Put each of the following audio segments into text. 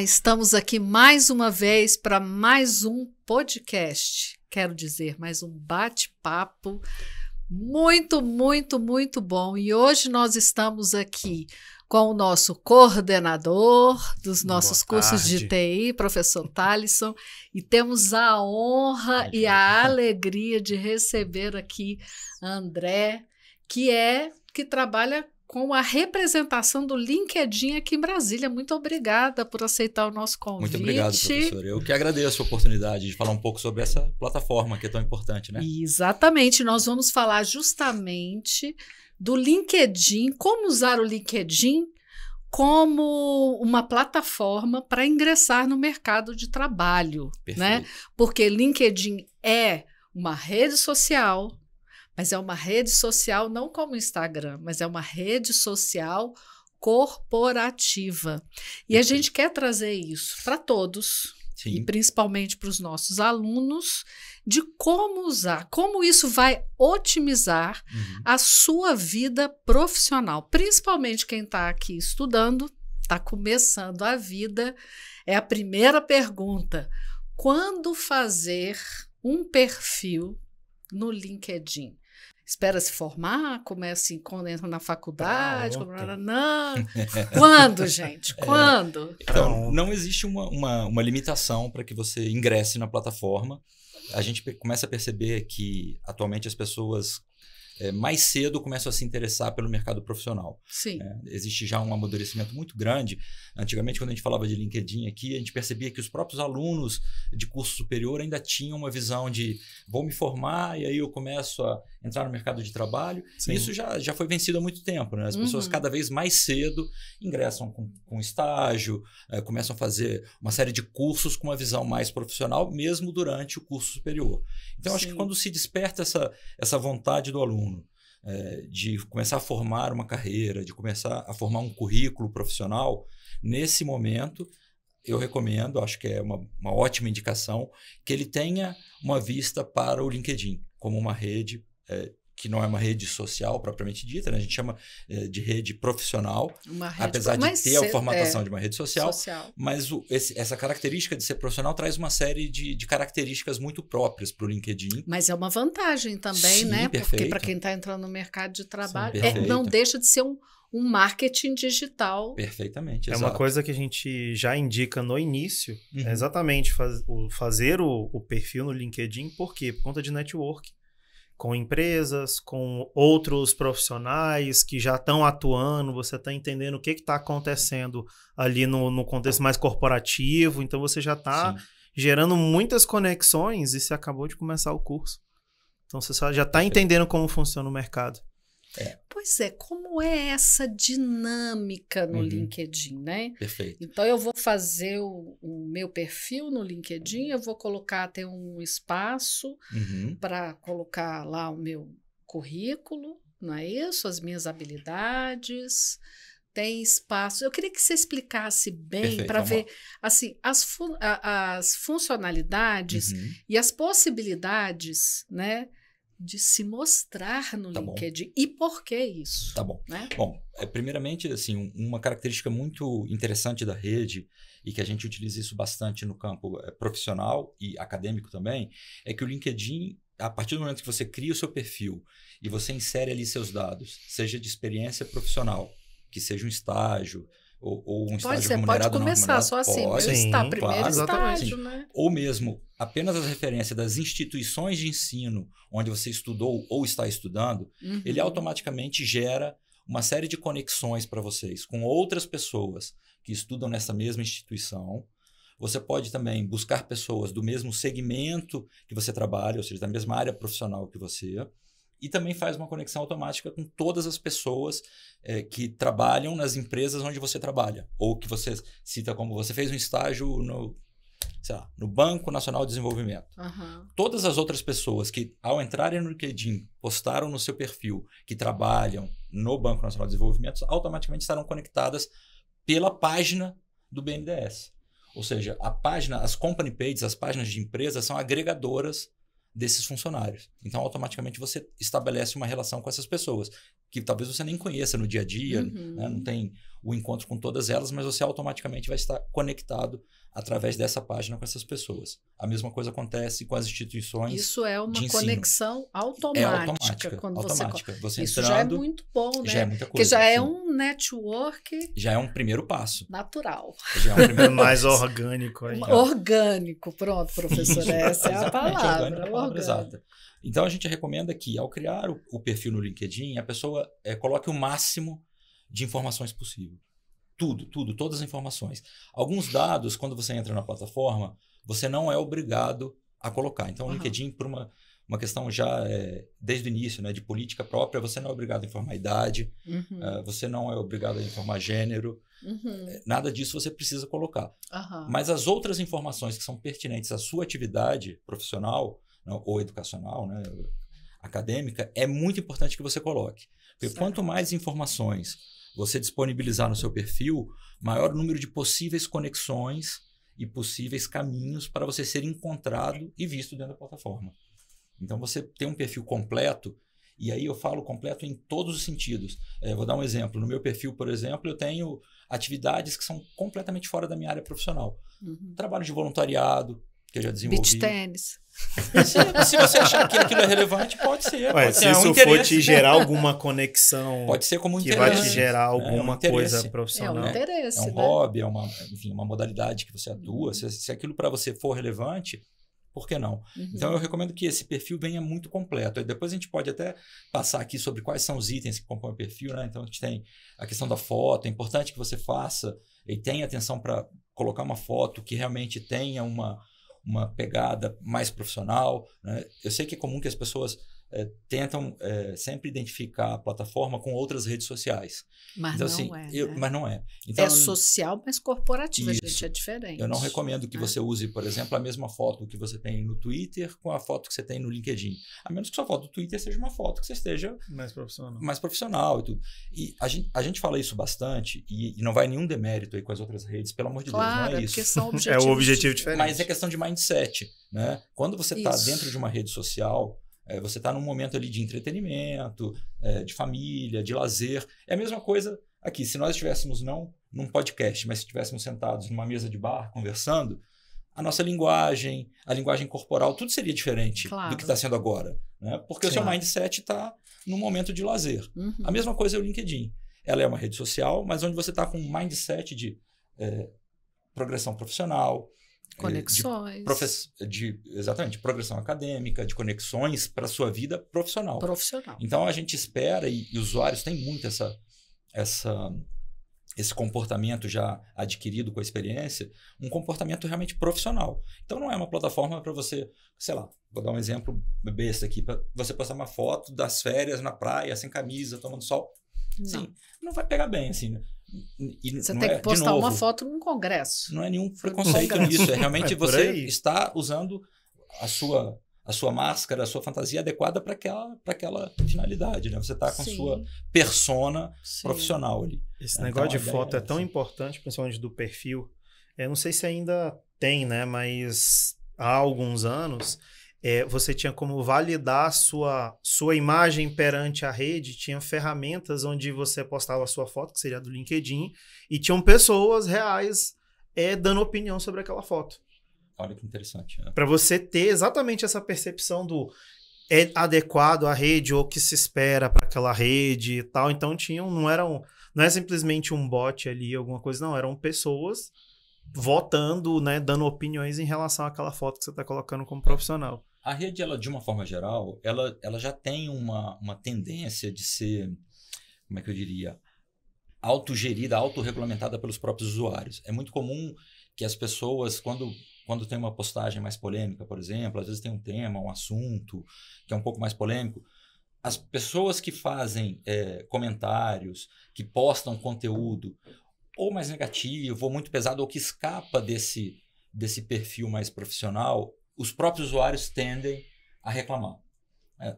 Olá, estamos aqui mais uma vez para mais um podcast. Quero dizer, mais um bate-papo muito, muito, muito bom. E hoje nós estamos aqui com o nosso coordenador dos nossos Boa cursos tarde. de TI, professor Talisson, e temos a honra e a alegria de receber aqui André, que é que trabalha com a representação do LinkedIn aqui em Brasília. Muito obrigada por aceitar o nosso convite. Muito obrigado, professor. Eu que agradeço a oportunidade de falar um pouco sobre essa plataforma que é tão importante, né? Exatamente. Nós vamos falar justamente do LinkedIn, como usar o LinkedIn como uma plataforma para ingressar no mercado de trabalho, né? Perfeito. né? Porque LinkedIn é uma rede social mas é uma rede social não como o Instagram, mas é uma rede social corporativa. E a gente quer trazer isso para todos, Sim. e principalmente para os nossos alunos, de como usar, como isso vai otimizar uhum. a sua vida profissional. Principalmente quem está aqui estudando, está começando a vida. É a primeira pergunta. Quando fazer um perfil no LinkedIn? Espera se formar, começa quando entra na faculdade, ah, não. quando, gente? É. Quando? Então, não existe uma, uma, uma limitação para que você ingresse na plataforma. A gente começa a perceber que atualmente as pessoas é, mais cedo começam a se interessar pelo mercado profissional. Sim. É, existe já um amadurecimento muito grande. Antigamente, quando a gente falava de LinkedIn aqui, a gente percebia que os próprios alunos de curso superior ainda tinham uma visão de vou me formar e aí eu começo a entrar no mercado de trabalho. Sim. Isso já, já foi vencido há muito tempo. Né? As uhum. pessoas cada vez mais cedo ingressam com, com estágio, é, começam a fazer uma série de cursos com uma visão mais profissional, mesmo durante o curso superior. Então, Sim. acho que quando se desperta essa, essa vontade do aluno, é, de começar a formar uma carreira, de começar a formar um currículo profissional, nesse momento eu recomendo, acho que é uma, uma ótima indicação, que ele tenha uma vista para o LinkedIn como uma rede é, que não é uma rede social propriamente dita, né? a gente chama é, de rede profissional, rede apesar de ter a formatação é, de uma rede social, social. mas o, esse, essa característica de ser profissional traz uma série de, de características muito próprias para o LinkedIn. Mas é uma vantagem também, Sim, né? Perfeito. Porque para quem está entrando no mercado de trabalho, Sim, é, não deixa de ser um, um marketing digital. Perfeitamente. É exato. uma coisa que a gente já indica no início, uhum. é exatamente faz, o, fazer o, o, perfil no LinkedIn, por quê? Por conta de network com empresas, com outros profissionais que já estão atuando, você está entendendo o que está acontecendo ali no, no, contexto mais corporativo, então você já está gerando muitas conexões e você acabou de começar o curso. Então você já está entendendo como funciona o mercado. É. Pois é, como é essa dinâmica no uhum. LinkedIn, né? Perfeito. Então eu vou fazer o, o, meu perfil no LinkedIn, eu vou colocar até um espaço uhum. para colocar lá o meu currículo, não é isso? As minhas habilidades. Tem espaço. Eu queria que você explicasse bem para ver assim as, fun as funcionalidades uhum. e as possibilidades, né? De se mostrar no tá LinkedIn. Bom. E por que isso? Tá bom. Né? Bom, é, primeiramente, assim, uma característica muito interessante da rede e que a gente utiliza isso bastante no campo é, profissional e acadêmico também, é que o LinkedIn, a partir do momento que você cria o seu perfil e você insere ali seus dados, seja de experiência profissional, que seja um estágio, ou, ou um pode estágio ser, Pode começar só assim, pode, sim, está, primeiro claro, estágio, né? Ou mesmo apenas a referência das instituições de ensino onde você estudou ou está estudando, uhum. ele automaticamente gera uma série de conexões para vocês com outras pessoas que estudam nessa mesma instituição. Você pode também buscar pessoas do mesmo segmento que você trabalha, ou seja, da mesma área profissional que você e também faz uma conexão automática com todas as pessoas é, que trabalham nas empresas onde você trabalha. Ou que você cita como você fez um estágio no, lá, no Banco Nacional de Desenvolvimento. Uhum. Todas as outras pessoas que, ao entrarem no LinkedIn, postaram no seu perfil que trabalham no Banco Nacional de Desenvolvimento, automaticamente estarão conectadas pela página do BNDES. Ou seja, a página, as company pages, as páginas de empresas são agregadoras desses funcionários. Então, automaticamente você estabelece uma relação com essas pessoas. Que talvez você nem conheça no dia a dia, Uhum. né? não tem o encontro com todas elas, mas você automaticamente vai estar conectado através dessa página com essas pessoas. A mesma coisa acontece com as instituições. Isso é uma conexão é automática. automática. quando automática. Você, Você... Isso já é muito bom, né? já é muita Porque coisa. já é sim. um network já é um primeiro passo. natural. Já é um primeiro mais passo. orgânico aí. Orgânico. Pronto, professor. Essa é a Exatamente, palavra. orgânico é a palavra orgânico. exata. Então a gente recomenda que, ao criar o, o perfil no LinkedIn, a pessoa eh, coloque o máximo de informações possível. Tudo, tudo, todas as informações. Alguns dados, quando você entra na plataforma, você não é obrigado a colocar. Então, o. LinkedIn, por uma, uma questão já eh, desde o início, né, de política própria, você não é obrigado a informar idade, Uhum, eh, você não é obrigado a informar gênero, uhum, nada disso você precisa colocar. Mas as outras informações que são pertinentes à sua atividade profissional ou educacional, né, acadêmica, é muito importante que você coloque. Porque Certo. quanto mais informações você disponibilizar no seu perfil, maior o número de possíveis conexões e possíveis caminhos para você ser encontrado e visto dentro da plataforma. Então você tem um perfil completo, e aí eu falo completo em todos os sentidos. Eh, vou dar um exemplo. No meu perfil, por exemplo, eu tenho atividades que são completamente fora da minha área profissional. Uhum. Trabalho de voluntariado, que eu já desenvolvi. Beach tênis. Se, se você achar que aquilo é relevante, pode ser. Ué, pode se ser é um isso for te gerar alguma conexão Pode ser como um que interesse. vai te gerar É, um alguma interesse. coisa É um profissional. interesse, É um né? hobby, é uma, enfim, uma modalidade que você atua. Se, se aquilo para você for relevante, por que não? Uhum. Então eu recomendo que esse perfil venha muito completo. Aí depois a gente pode até passar aqui sobre quais são os itens que compõem o perfil, né? Então a gente tem a questão da foto, é importante que você faça e tenha atenção para colocar uma foto que realmente tenha uma, uma pegada mais profissional. Né? Eu sei que é comum que as pessoas tentam eh, sempre identificar a plataforma com outras redes sociais. Mas então, não assim, é. eu- né? mas não é. Então, é social, mas corporativa, Isso. gente. É diferente. eu não recomendo que né? você use, por exemplo, a mesma foto que você tem no Twitter com a foto que você tem no LinkedIn. A menos que sua foto do Twitter seja uma foto que você esteja Mais profissional. mais profissional e tudo. E a gente, a gente fala isso bastante e, e não vai nenhum demérito aí com as outras redes, pelo amor de Claro, Deus, não é é porque isso. são É o objetivo diferente. Mas é questão de mindset, né? Quando você está dentro de uma rede social, é, você está num momento ali de entretenimento, é, de família, de lazer. É a mesma coisa aqui. Se nós estivéssemos não num podcast, mas se estivéssemos sentados numa mesa de bar conversando, a nossa linguagem, a linguagem corporal, tudo seria diferente Claro. do que está sendo agora. Né? Porque o seu Claro. mindset está num momento de lazer. Uhum. A mesma coisa é o LinkedIn. Ela é uma rede social, mas onde você está com um mindset de é, progressão profissional, é, de Conexões. Profes- de, exatamente, progressão acadêmica, de conexões para a sua vida profissional. Profissional. Então a gente espera, e, e usuários têm muito essa, essa, esse comportamento já adquirido com a experiência, um comportamento realmente profissional. Então não é uma plataforma para você, sei lá, vou dar um exemplo besta aqui, para você postar uma foto das férias na praia, sem camisa, tomando sol. Não. Sim, não vai pegar bem, assim. né? E Você tem é, que postar uma novo, foto num congresso. não é nenhum Foi preconceito nisso. É realmente É você está usando a sua, a sua máscara, a sua fantasia adequada para aquela, pra aquela finalidade. Né? Você está com a Sim, sua persona sim. profissional ali. Esse Então, negócio de foto é é tão essa. importante, principalmente do perfil. Eu não sei se ainda tem, né? Mas há alguns anos é, você tinha como validar sua, sua imagem perante a rede, tinha ferramentas onde você postava a sua foto, que seria do LinkedIn, e tinham pessoas reais é, dando opinião sobre aquela foto. Olha que interessante. Né? Para você ter exatamente essa percepção do é adequado à rede ou o que se espera para aquela rede e tal. Então tinham, não eram, não é simplesmente um bot ali, alguma coisa, não, eram pessoas votando, né, dando opiniões em relação àquela foto que você está colocando como profissional. A rede, ela, de uma forma geral, ela, ela já tem uma, uma tendência de ser, como é que eu diria, autogerida, autorregulamentada pelos próprios usuários. É muito comum que as pessoas, quando, quando tem uma postagem mais polêmica, por exemplo, às vezes tem um tema, um assunto que é um pouco mais polêmico, as pessoas que fazem é, comentários, que postam conteúdo ou mais negativo, ou muito pesado, ou que escapa desse, desse perfil mais profissional, os próprios usuários tendem a reclamar. É,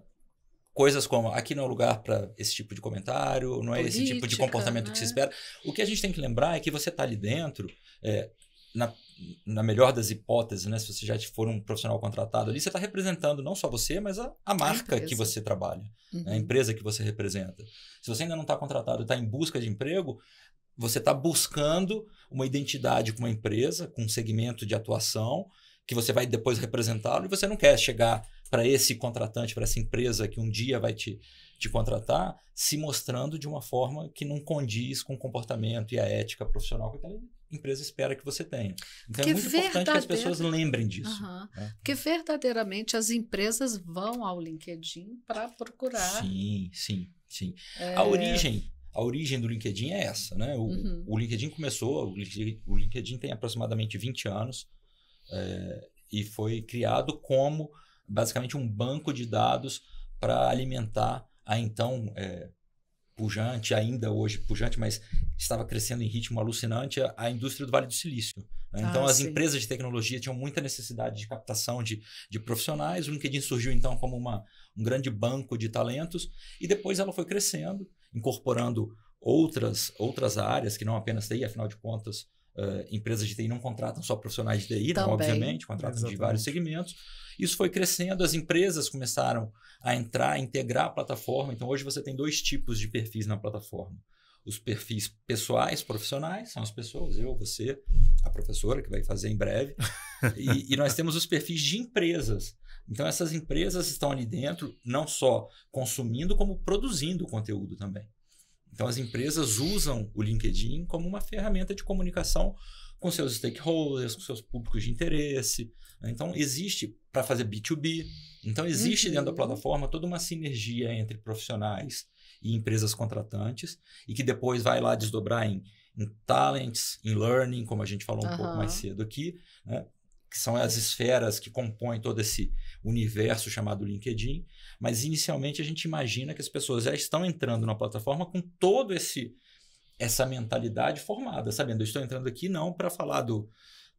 coisas como aqui não é lugar para esse tipo de comentário, não é esse tipo de Política, comportamento que se né? espera. O que a gente tem que lembrar é que você está ali dentro, é, na, na melhor das hipóteses, né, se você já for um profissional contratado ali, você está representando não só você, mas a, a marca a que você trabalha, uhum. né, a empresa que você representa. Se você ainda não está contratado e está em busca de emprego, você está buscando uma identidade com uma empresa, com um segmento de atuação, que você vai depois representá-lo, e você não quer chegar para esse contratante, para essa empresa que um dia vai te, te contratar, se mostrando de uma forma que não condiz com o comportamento e a ética profissional que aquela empresa espera que você tenha. Então é é muito importante que as pessoas lembrem disso. Uhum. Né? Porque verdadeiramente as empresas vão ao LinkedIn para procurar. Sim, sim, sim. É... A origem a origem do LinkedIn é essa, né? O, uhum. o LinkedIn começou, o LinkedIn, o LinkedIn, tem aproximadamente 20 anos é, e foi criado como basicamente um banco de dados para alimentar a então é, pujante, ainda hoje pujante, mas estava crescendo em ritmo alucinante, a, a indústria do Vale do Silício. Né? Então, ah, as sim. empresas de tecnologia tinham muita necessidade de captação de, de profissionais. O LinkedIn surgiu, então, como uma, um grande banco de talentos, e depois ela foi crescendo incorporando outras, outras áreas que não apenas TI, afinal de contas, uh, empresas de TI não contratam só profissionais de TI, não, obviamente, contratam Exatamente. de vários segmentos. Isso foi crescendo, as empresas começaram a entrar, a integrar a plataforma. Então, hoje você tem dois tipos de perfis na plataforma. Os perfis pessoais, profissionais, são as pessoas, eu, você, a professora, que vai fazer em breve. e, e nós temos os perfis de empresas. Então, essas empresas estão ali dentro, não só consumindo, como produzindo conteúdo também. Então, as empresas usam o LinkedIn como uma ferramenta de comunicação com seus stakeholders, com seus públicos de interesse. Né? Então, existe para fazer B2B. Então, existe uhum. dentro da uhum. plataforma toda uma sinergia entre profissionais e empresas contratantes, e que depois vai lá desdobrar em, em talents, em learning, como a gente falou um uhum. pouco mais cedo aqui, né? que são as esferas que compõem todo esse universo chamado LinkedIn, mas inicialmente a gente imagina que as pessoas já estão entrando na plataforma com todo esse essa mentalidade formada, sabendo, eu estou entrando aqui não para falar do,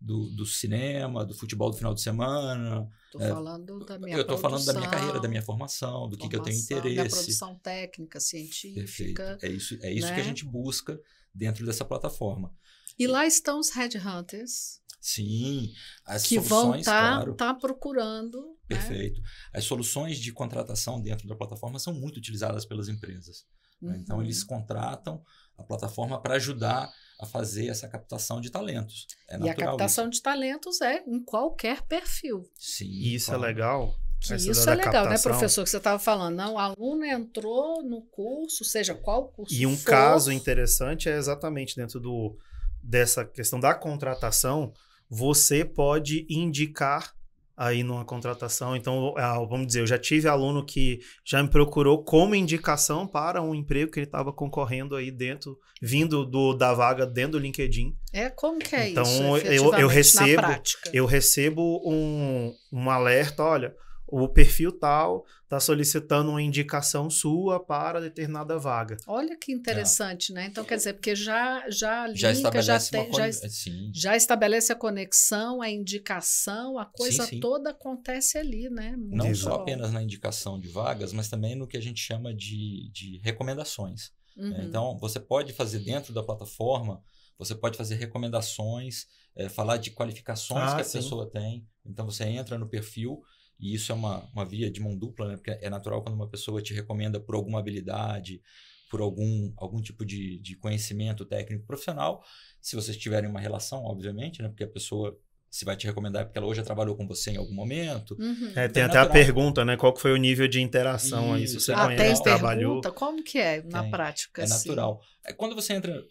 do, do, cinema, do futebol do final de semana. Estou é, falando da minha Eu estou falando da minha carreira, da minha formação, do que, que eu tenho interesse. Da produção técnica, científica. Perfeito. É isso, é isso né? que a né? gente busca dentro dessa plataforma. E lá estão os headhunters Sim, as que soluções, vão estar tá, claro. tá procurando. Perfeito. Né? As soluções de contratação dentro da plataforma são muito utilizadas pelas empresas. Uhum. Né? Então, eles uhum. contratam a plataforma para ajudar a fazer essa captação de talentos. É e a captação isso. de talentos é em qualquer perfil. Sim. E isso é claro. é legal. Que isso é legal, né, captação. né, professor? Que você estava falando. Não, o aluno entrou no curso, seja qual curso. E um for. caso interessante é exatamente dentro do, dessa questão da contratação você pode indicar aí numa contratação. Então, ah, vamos dizer, eu já tive aluno que já me procurou como indicação para um emprego que ele estava concorrendo aí dentro, vindo do, da vaga dentro do LinkedIn. É, como que é então, isso? Então, eu, eu recebo, eu recebo um, um alerta, olha, o perfil tal está solicitando uma indicação sua para determinada vaga. Olha que interessante, é. né? Então, quer dizer, porque já, já linka, já, estabelece já, tem, já, já, estabelece a conexão, a indicação, a coisa sim, sim. toda acontece ali, né? Muito Não só apenas na indicação de vagas, mas também no que a gente chama de, de recomendações. Né? Uhum. Então, você pode fazer dentro da plataforma, você pode fazer recomendações, é, falar de qualificações ah, que a sim. pessoa tem. Então, você entra no perfil e isso é uma, uma via de mão dupla, né? Porque é natural quando uma pessoa te recomenda por alguma habilidade, por algum, algum tipo de, de conhecimento técnico profissional. Se vocês tiverem uma relação, obviamente, né? Porque a pessoa se vai te recomendar é porque ela hoje já trabalhou com você em algum momento. Uhum. É, tem é até natural. a pergunta, né? Qual que foi o nível de interação Isso. aí? Se você ah, conhece, trabalhou. Pergunta, como que é na tem. prática? É assim? natural. É, quando você entra,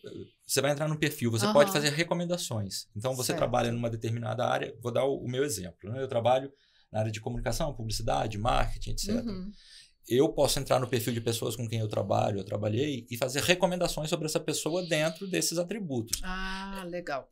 você vai entrar no perfil, você uhum. pode fazer recomendações. Então, você certo. trabalha numa determinada área. Vou dar o, o meu exemplo. Né? Eu trabalho na área de comunicação, publicidade, marketing, etc. Uhum. Eu posso entrar no perfil de pessoas com quem eu trabalho, eu trabalhei, e fazer recomendações sobre essa pessoa dentro desses atributos. Ah, legal.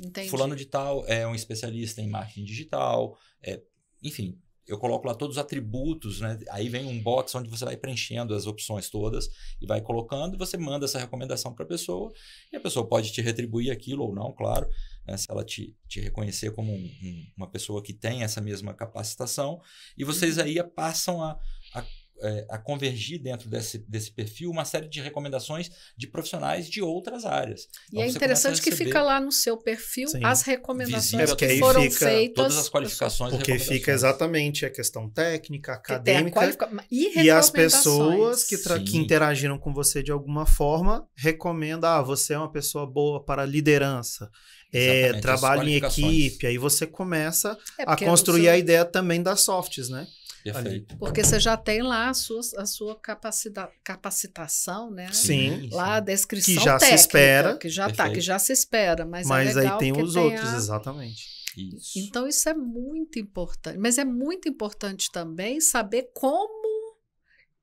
Entendi. Fulano de tal é um especialista em marketing digital, é, enfim, eu coloco lá todos os atributos, né? Aí vem um box onde você vai preenchendo as opções todas e vai colocando, você manda essa recomendação para a pessoa, e a pessoa pode te retribuir aquilo ou não, claro, né? se ela te, te reconhecer como um, um, uma pessoa que tem essa mesma capacitação, e vocês uhum. aí passam a, a é, a convergir dentro desse, desse perfil uma série de recomendações de profissionais de outras áreas. E então, é interessante que fica lá no seu perfil Sim. as recomendações Visível, que foram feitas. Todas as qualificações. Porque fica exatamente a questão técnica, acadêmica. Qualifica... E, e as pessoas que, que interagiram com você de alguma forma recomendam: ah, você é uma pessoa boa para liderança é, trabalho em equipe, aí você começa é a construir seu... a ideia também das softs, né? Perfeito. Porque você já tem lá a sua, a sua capacita, capacitação, né? Sim. Lá a descrição que já técnica, se espera. Que já está, que já se espera. Mas, é mas é aí tem os outros, a... exatamente. Isso. Então isso é muito importante. Mas é muito importante também saber como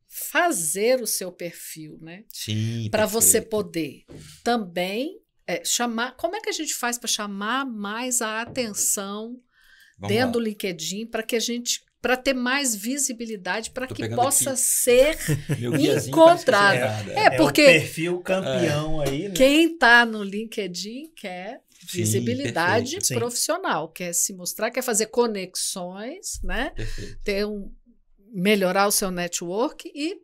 fazer o seu perfil, né? Sim. Para você poder também é, chamar. Como é que a gente faz para chamar mais a atenção Vamos dentro lá. do LinkedIn para que a gente para ter mais visibilidade, para que possa aqui. ser encontrado. É, é, porque é o perfil campeão é. aí. Né? Quem está no LinkedIn quer Sim, visibilidade perfeito. profissional, Sim. quer se mostrar, quer fazer conexões, né? Perfeito. Ter um melhorar o seu network e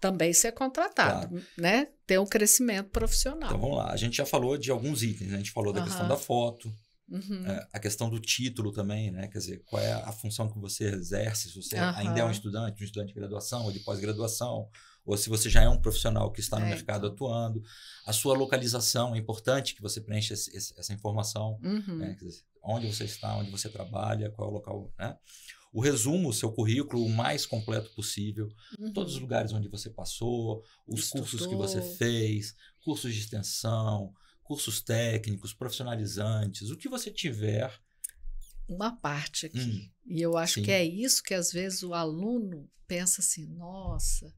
também ser contratado, claro. né? Ter um crescimento profissional. Então vamos lá. A gente já falou de alguns itens, né? A gente falou da uhum. questão da foto, uhum. é, a questão do título também, né? Quer dizer, qual é a função que você exerce, se você uhum. ainda é um estudante, um estudante de graduação ou de pós-graduação, ou se você já é um profissional que está no é, mercado então. atuando. A sua localização é importante que você preencha esse, esse, essa informação, uhum. né? dizer, onde você está, onde você trabalha, qual é o local, né? o resumo, o seu currículo o mais completo possível, uhum. todos os lugares onde você passou, os Estudou. cursos que você fez, cursos de extensão, cursos técnicos, profissionalizantes, o que você tiver. Uma parte aqui. Hum, e eu acho sim. que é isso que às vezes o aluno pensa assim: nossa,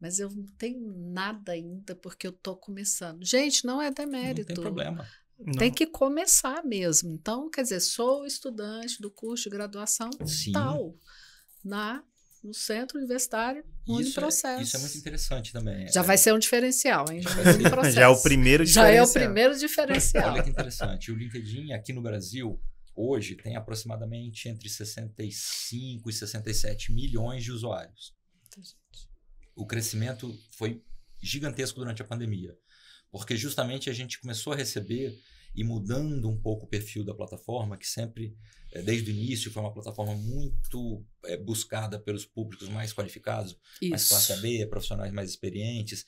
mas eu não tenho nada ainda porque eu estou começando. Gente, não é demérito. Não tem problema. Não. Tem que começar mesmo. Então, quer dizer, sou estudante do curso de graduação Sim. tal, na no centro universitário Uniprocesso. É, isso é muito interessante também. Já é, vai ser um diferencial, hein? Já, Já é o primeiro diferencial. Já é o primeiro diferencial. Olha que interessante. O LinkedIn aqui no Brasil, hoje, tem aproximadamente entre 65 e 67 milhões de usuários. O crescimento foi gigantesco durante a pandemia porque justamente a gente começou a receber e mudando um pouco o perfil da plataforma, que sempre, desde o início, foi uma plataforma muito é, buscada pelos públicos mais qualificados, Isso. mais classe B, profissionais mais experientes.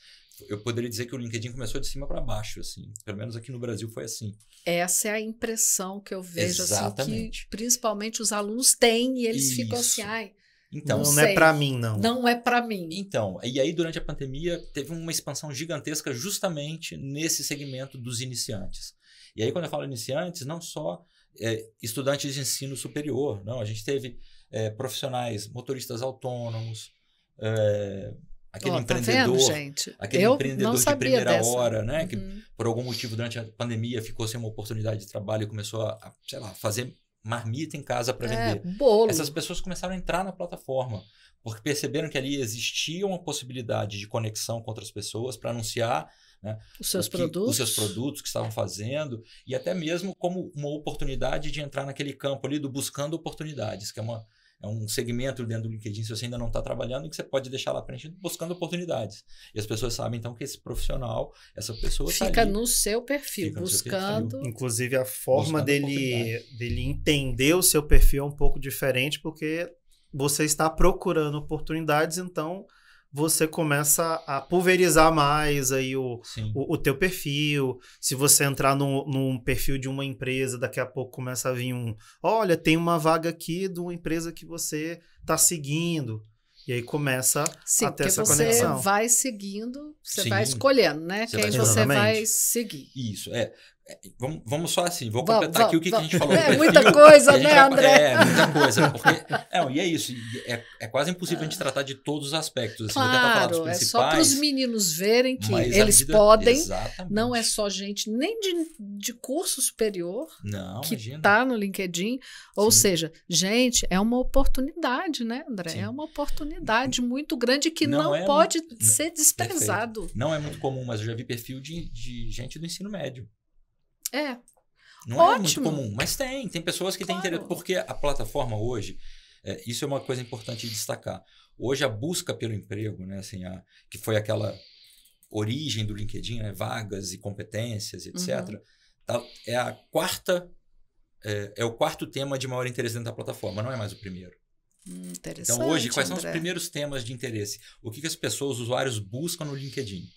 Eu poderia dizer que o LinkedIn começou de cima para baixo, assim. Pelo menos aqui no Brasil foi assim. Essa é a impressão que eu vejo, Exatamente. assim, que principalmente os alunos têm e eles Isso. ficam assim, ai, então, não, não é para mim, não. Não é para mim. Então, e aí durante a pandemia teve uma expansão gigantesca justamente nesse segmento dos iniciantes. E aí quando eu falo iniciantes, não só é, estudantes de ensino superior, não, a gente teve é, profissionais, motoristas autônomos, é, aquele oh, empreendedor, tá vendo, aquele eu empreendedor de primeira dessa. hora, né, uhum. que por algum motivo durante a pandemia ficou sem uma oportunidade de trabalho e começou a, sei lá, fazer marmita em casa para é, vender. Bolo. Essas pessoas começaram a entrar na plataforma, porque perceberam que ali existia uma possibilidade de conexão com outras pessoas para anunciar né, os seus que, produtos, os seus produtos que estavam fazendo e até mesmo como uma oportunidade de entrar naquele campo ali do buscando oportunidades, que é uma é um segmento dentro do LinkedIn, se você ainda não está trabalhando, que você pode deixar lá preenchido buscando oportunidades. E as pessoas sabem, então, que esse profissional, essa pessoa tá fica tá ali, no seu perfil, buscando. Seu perfil. Inclusive, a forma dele, dele entender o seu perfil é um pouco diferente, porque você está procurando oportunidades, então você começa a pulverizar mais aí o, o, o, teu perfil. Se você entrar no, num perfil de uma empresa, daqui a pouco começa a vir um, olha, tem uma vaga aqui de uma empresa que você está seguindo. E aí começa Sim, a ter essa você conexão. vai seguindo, você Sim. vai escolhendo, né? Você Quem vai você vai seguir. Isso, é. É, vamos, vamos só assim, vou completar aqui o que, que, a gente falou. É muita coisa, né, vai, André? É, muita coisa. Porque, é, e é isso, é, é quase impossível a gente tratar de todos os aspectos. Assim, claro, é só para os meninos verem que eles vida, podem. Exatamente. Não é só gente nem de, de curso superior não, que está no LinkedIn. Ou Sim. seja, gente, é uma oportunidade, né, André? Sim. É uma oportunidade muito grande que não, não é pode muito, ser desprezado. Perfeito. Não é muito comum, mas eu já vi perfil de, de gente do ensino médio. É. Não Ótimo. é muito comum, mas tem. Tem pessoas que claro. têm interesse. Porque a plataforma hoje, é, isso é uma coisa importante de destacar. Hoje a busca pelo emprego, né, assim, a, que foi aquela origem do LinkedIn, né, vagas e competências, etc. Uhum. Tá, é a quarta é, é, o quarto tema de maior interesse dentro da plataforma, não é mais o primeiro. Hum, então hoje quais André. são os primeiros temas de interesse? O que, que as pessoas, os usuários buscam no LinkedIn?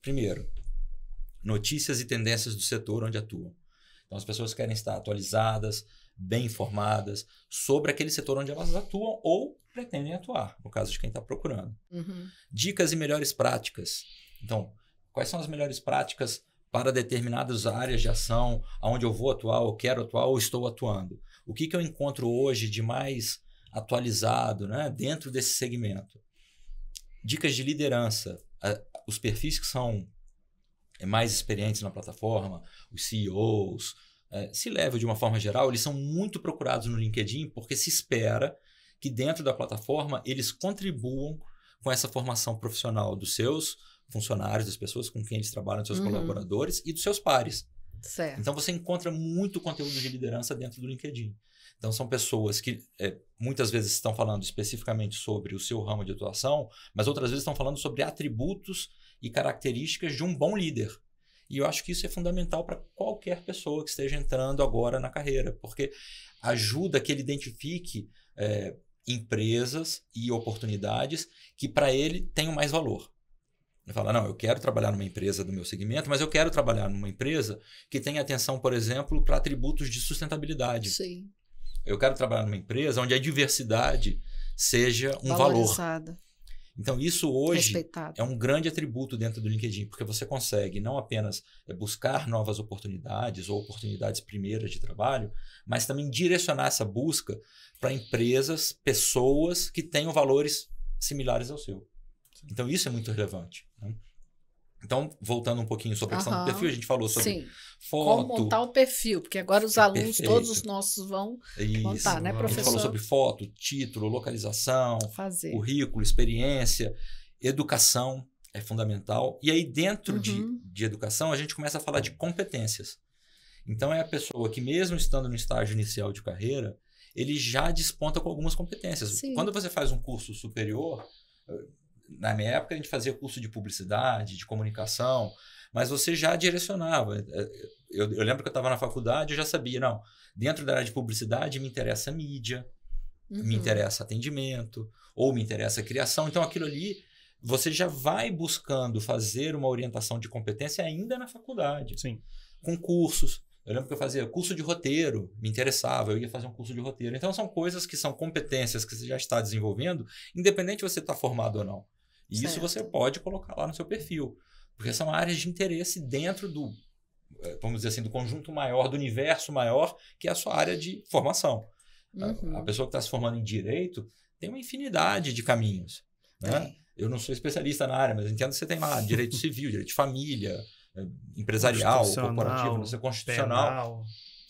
Primeiro, notícias e tendências do setor onde atuam. Então as pessoas querem estar atualizadas, bem informadas sobre aquele setor onde elas atuam ou pretendem atuar, no caso de quem está procurando. Uhum. Dicas e melhores práticas. Então, quais são as melhores práticas para determinadas áreas de ação, aonde eu vou atuar, ou quero atuar, ou estou atuando? O que, que eu encontro hoje de mais atualizado né, dentro desse segmento? Dicas de liderança. Os perfis que são mais experientes na plataforma, os CEOs, é, se level de uma forma geral, eles são muito procurados no LinkedIn porque se espera que dentro da plataforma eles contribuam com essa formação profissional dos seus funcionários, das pessoas com quem eles trabalham, dos seus uhum. colaboradores e dos seus pares. Certo. Então você encontra muito conteúdo de liderança dentro do LinkedIn. Então são pessoas que é, muitas vezes estão falando especificamente sobre o seu ramo de atuação, mas outras vezes estão falando sobre atributos e características de um bom líder. E eu acho que isso é fundamental para qualquer pessoa que esteja entrando agora na carreira, porque ajuda que ele identifique é, empresas e oportunidades que para ele tenham mais valor. Ele fala, não, eu quero trabalhar numa empresa do meu segmento, mas eu quero trabalhar numa empresa que tenha atenção, por exemplo, para atributos de sustentabilidade. Sim. Eu quero trabalhar numa empresa onde a diversidade seja um valor. Então, isso hoje Respeitado. é um grande atributo dentro do LinkedIn, porque você consegue não apenas é, buscar novas oportunidades ou oportunidades primeiras de trabalho, mas também direcionar essa busca para empresas, pessoas que tenham valores similares ao seu. Então, isso é muito relevante. Né? Então, voltando um pouquinho sobre a questão uhum. do perfil, a gente falou sobre Sim. foto. Como montar o perfil, porque agora os alunos, Perfeito. todos os nossos vão Isso. montar, né, professor? A gente falou sobre foto, título, localização, Fazer. currículo, experiência, educação é fundamental. E aí, dentro uhum. de, de educação, a gente começa a falar de competências. Então, é a pessoa que, mesmo estando no estágio inicial de carreira, ele já desponta com algumas competências. Sim. Quando você faz um curso superior, na minha época a gente fazia curso de publicidade, de comunicação, mas você já direcionava. É, eu, eu lembro que eu estava na faculdade, eu já sabia, não, dentro da área de publicidade me interessa mídia, uhum. me interessa atendimento, ou me interessa criação. Então aquilo ali você já vai buscando fazer uma orientação de competência ainda na faculdade. Sim. Com cursos. Eu lembro que eu fazia curso de roteiro, me interessava, eu ia fazer um curso de roteiro. Então são coisas que são competências que você já está desenvolvendo, independente de você estar tá formado ou não. E certo. isso você pode colocar lá no seu perfil. Porque são áreas de interesse dentro do, eh, vamos dizer assim, do conjunto maior, do universo maior, que é a sua área de formação. Uhum. A, pessoa que está se formando em direito tem uma infinidade de caminhos. Né? Eu não sou especialista na área, mas entendo que você tem lá direito civil, direito de família, eh, empresarial, corporativo, não sei, constitucional. Penal.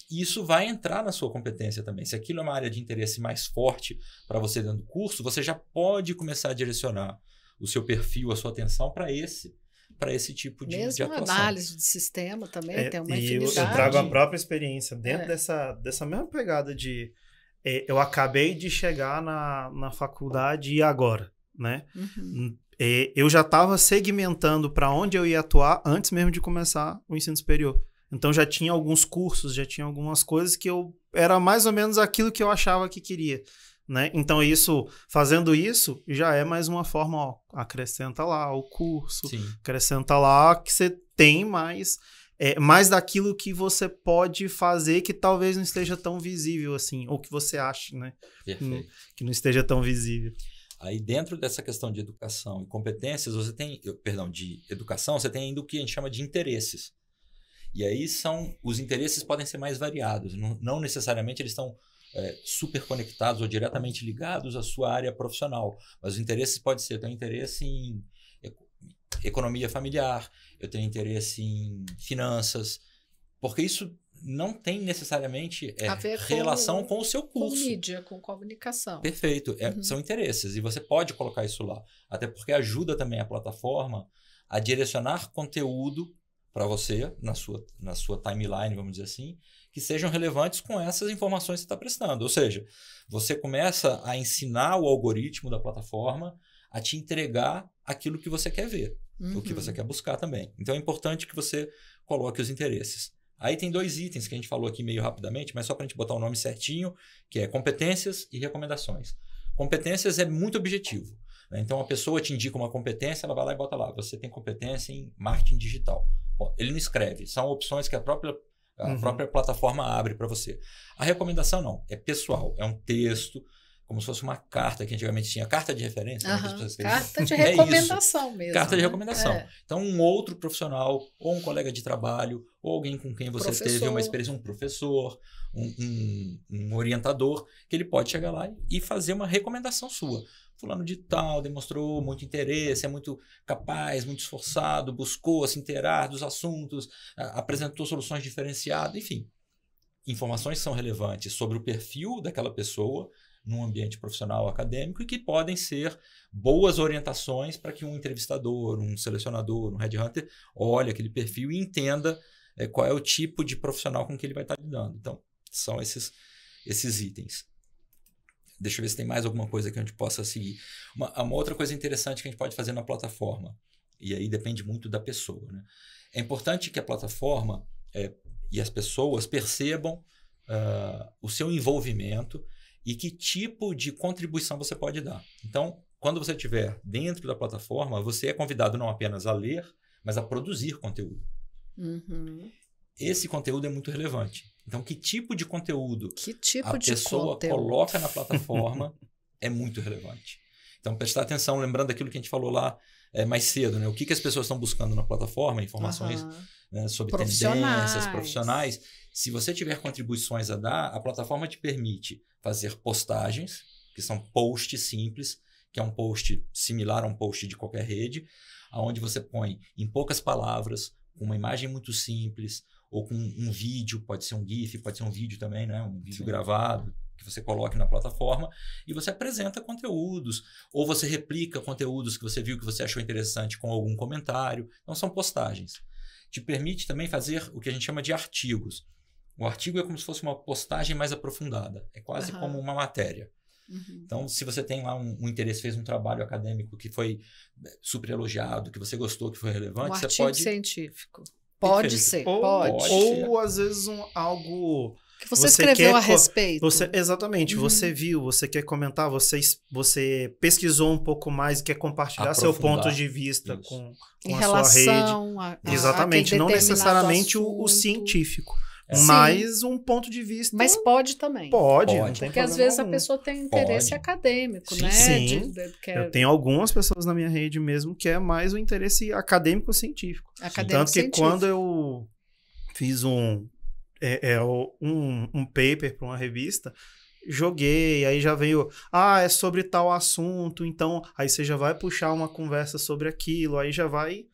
Isso vai entrar na sua competência também. Se aquilo é uma área de interesse mais forte para você dentro do curso, você já pode começar a direcionar o seu perfil, a sua atenção para esse para esse tipo de, Mesmo de atuação. análise de sistema também é, tem uma e infinidade. Eu, eu trago a própria experiência dentro é. dessa, dessa mesma pegada de é, eu acabei de chegar na, na faculdade e agora, né? Uhum. É, eu já estava segmentando para onde eu ia atuar antes mesmo de começar o ensino superior. Então já tinha alguns cursos, já tinha algumas coisas que eu era mais ou menos aquilo que eu achava que queria. Né? Então, isso, fazendo isso, já é mais uma forma, ó, acrescenta lá o curso, Sim. acrescenta lá que você tem mais, é, mais daquilo que você pode fazer que talvez não esteja tão visível assim, ou que você acha, né? Perfeito. Que não esteja tão visível. Aí, dentro dessa questão de educação e competências, você tem, perdão, de educação, você tem ainda o que a gente chama de interesses. E aí são, os interesses podem ser mais variados, não, não necessariamente eles estão é, super conectados ou diretamente ligados à sua área profissional. Mas os interesses pode ser, eu tenho interesse em economia familiar, eu tenho interesse em finanças, porque isso não tem necessariamente é, relação com, com, o seu curso. Com mídia, com comunicação. Perfeito. É, uhum. São interesses. E você pode colocar isso lá. Até porque ajuda também a plataforma a direcionar conteúdo para você na sua, na sua timeline, vamos dizer assim, que sejam relevantes com essas informações que você está prestando. Ou seja, você começa a ensinar o algoritmo da plataforma a te entregar aquilo que você quer ver, uhum. o que você uhum. quer buscar também. Então é importante que você coloque os interesses. Aí tem dois itens que a gente falou aqui meio rapidamente, mas só para a gente botar o nome certinho, que é competências e recomendações. Competências é muito objetivo. Né? Então, a pessoa te indica uma competência, ela vai lá e bota lá. Você tem competência em marketing digital. Bom, ele não escreve, são opções que a própria, a uhum. própria plataforma abre para você. A recomendação não, é pessoal, é um texto como se fosse uma carta que antigamente tinha carta de referência. Uhum. Né, carta de é recomendação é mesmo. Carta de né? recomendação. É. Então, um outro profissional, ou um colega de trabalho, ou alguém com quem você professor. teve uma experiência, um professor, um, um, um, orientador, que ele pode chegar lá e fazer uma recomendação sua. Fulano de tal demonstrou muito interesse, é muito capaz, muito esforçado, buscou se inteirar dos assuntos, apresentou soluções diferenciadas, enfim. Informações são relevantes sobre o perfil daquela pessoa num ambiente profissional acadêmico e que podem ser boas orientações para que um entrevistador, um selecionador, um headhunter olhe aquele perfil e entenda é, qual é o tipo de profissional com que ele vai estar lidando. Então, são esses, esses itens. Deixa eu ver se tem mais alguma coisa que a gente possa seguir. Uma, uma outra coisa interessante que a gente pode fazer na plataforma, e aí depende muito da pessoa. Né? É importante que a plataforma é, e as pessoas percebam uh, o seu envolvimento e que tipo de contribuição você pode dar. Então, quando você estiver dentro da plataforma, você é convidado não apenas a ler, mas a produzir conteúdo. Uhum. Esse conteúdo é muito relevante. Então, que tipo de conteúdo tipo a de pessoa conteúdo? coloca na plataforma é muito relevante. Então, prestar atenção, lembrando aquilo que a gente falou lá é, mais cedo, né? O que, que as pessoas estão buscando na plataforma, informações uhum. né, sobre tendências profissionais. Se você tiver contribuições a dar, a plataforma te permite fazer postagens, que são posts simples, que é um post similar a um post de qualquer rede, aonde você põe em poucas palavras, uma imagem muito simples, ou com um vídeo, pode ser um GIF, pode ser um vídeo também, né? um vídeo Sim. gravado, que você coloque na plataforma, e você apresenta conteúdos, ou você replica conteúdos que você viu que você achou interessante com algum comentário. Então, são postagens. Te permite também fazer o que a gente chama de artigos. O artigo é como se fosse uma postagem mais aprofundada. É quase uhum. como uma matéria. Uhum. Então, se você tem lá um, um, interesse, fez um trabalho acadêmico que foi eh, super elogiado, que você gostou, que foi relevante, um você artigo pode. científico. Pode ser, ou, pode. Ou, às vezes, um, algo. Que você, você escreveu a respeito. Você, exatamente. Uhum. Você viu, você quer comentar, você, você pesquisou um pouco mais e quer compartilhar Aprofundar. seu ponto de vista Isso. com, com em a relação sua rede. A, exatamente. A não necessariamente o, o científico. É. Mas um ponto de vista. Mas pode também. Pode, pode. Porque às vezes algum. a pessoa tem interesse pode. acadêmico, sim, né? Sim. De, de, de, Eu tenho algumas pessoas na minha rede mesmo que é mais o interesse acadêmico-científico. Acadêmico Tanto que quando eu fiz um, é, é, um, um paper para uma revista, joguei, aí já veio, ah, é sobre tal assunto, então aí você já vai puxar uma conversa sobre aquilo, aí já vai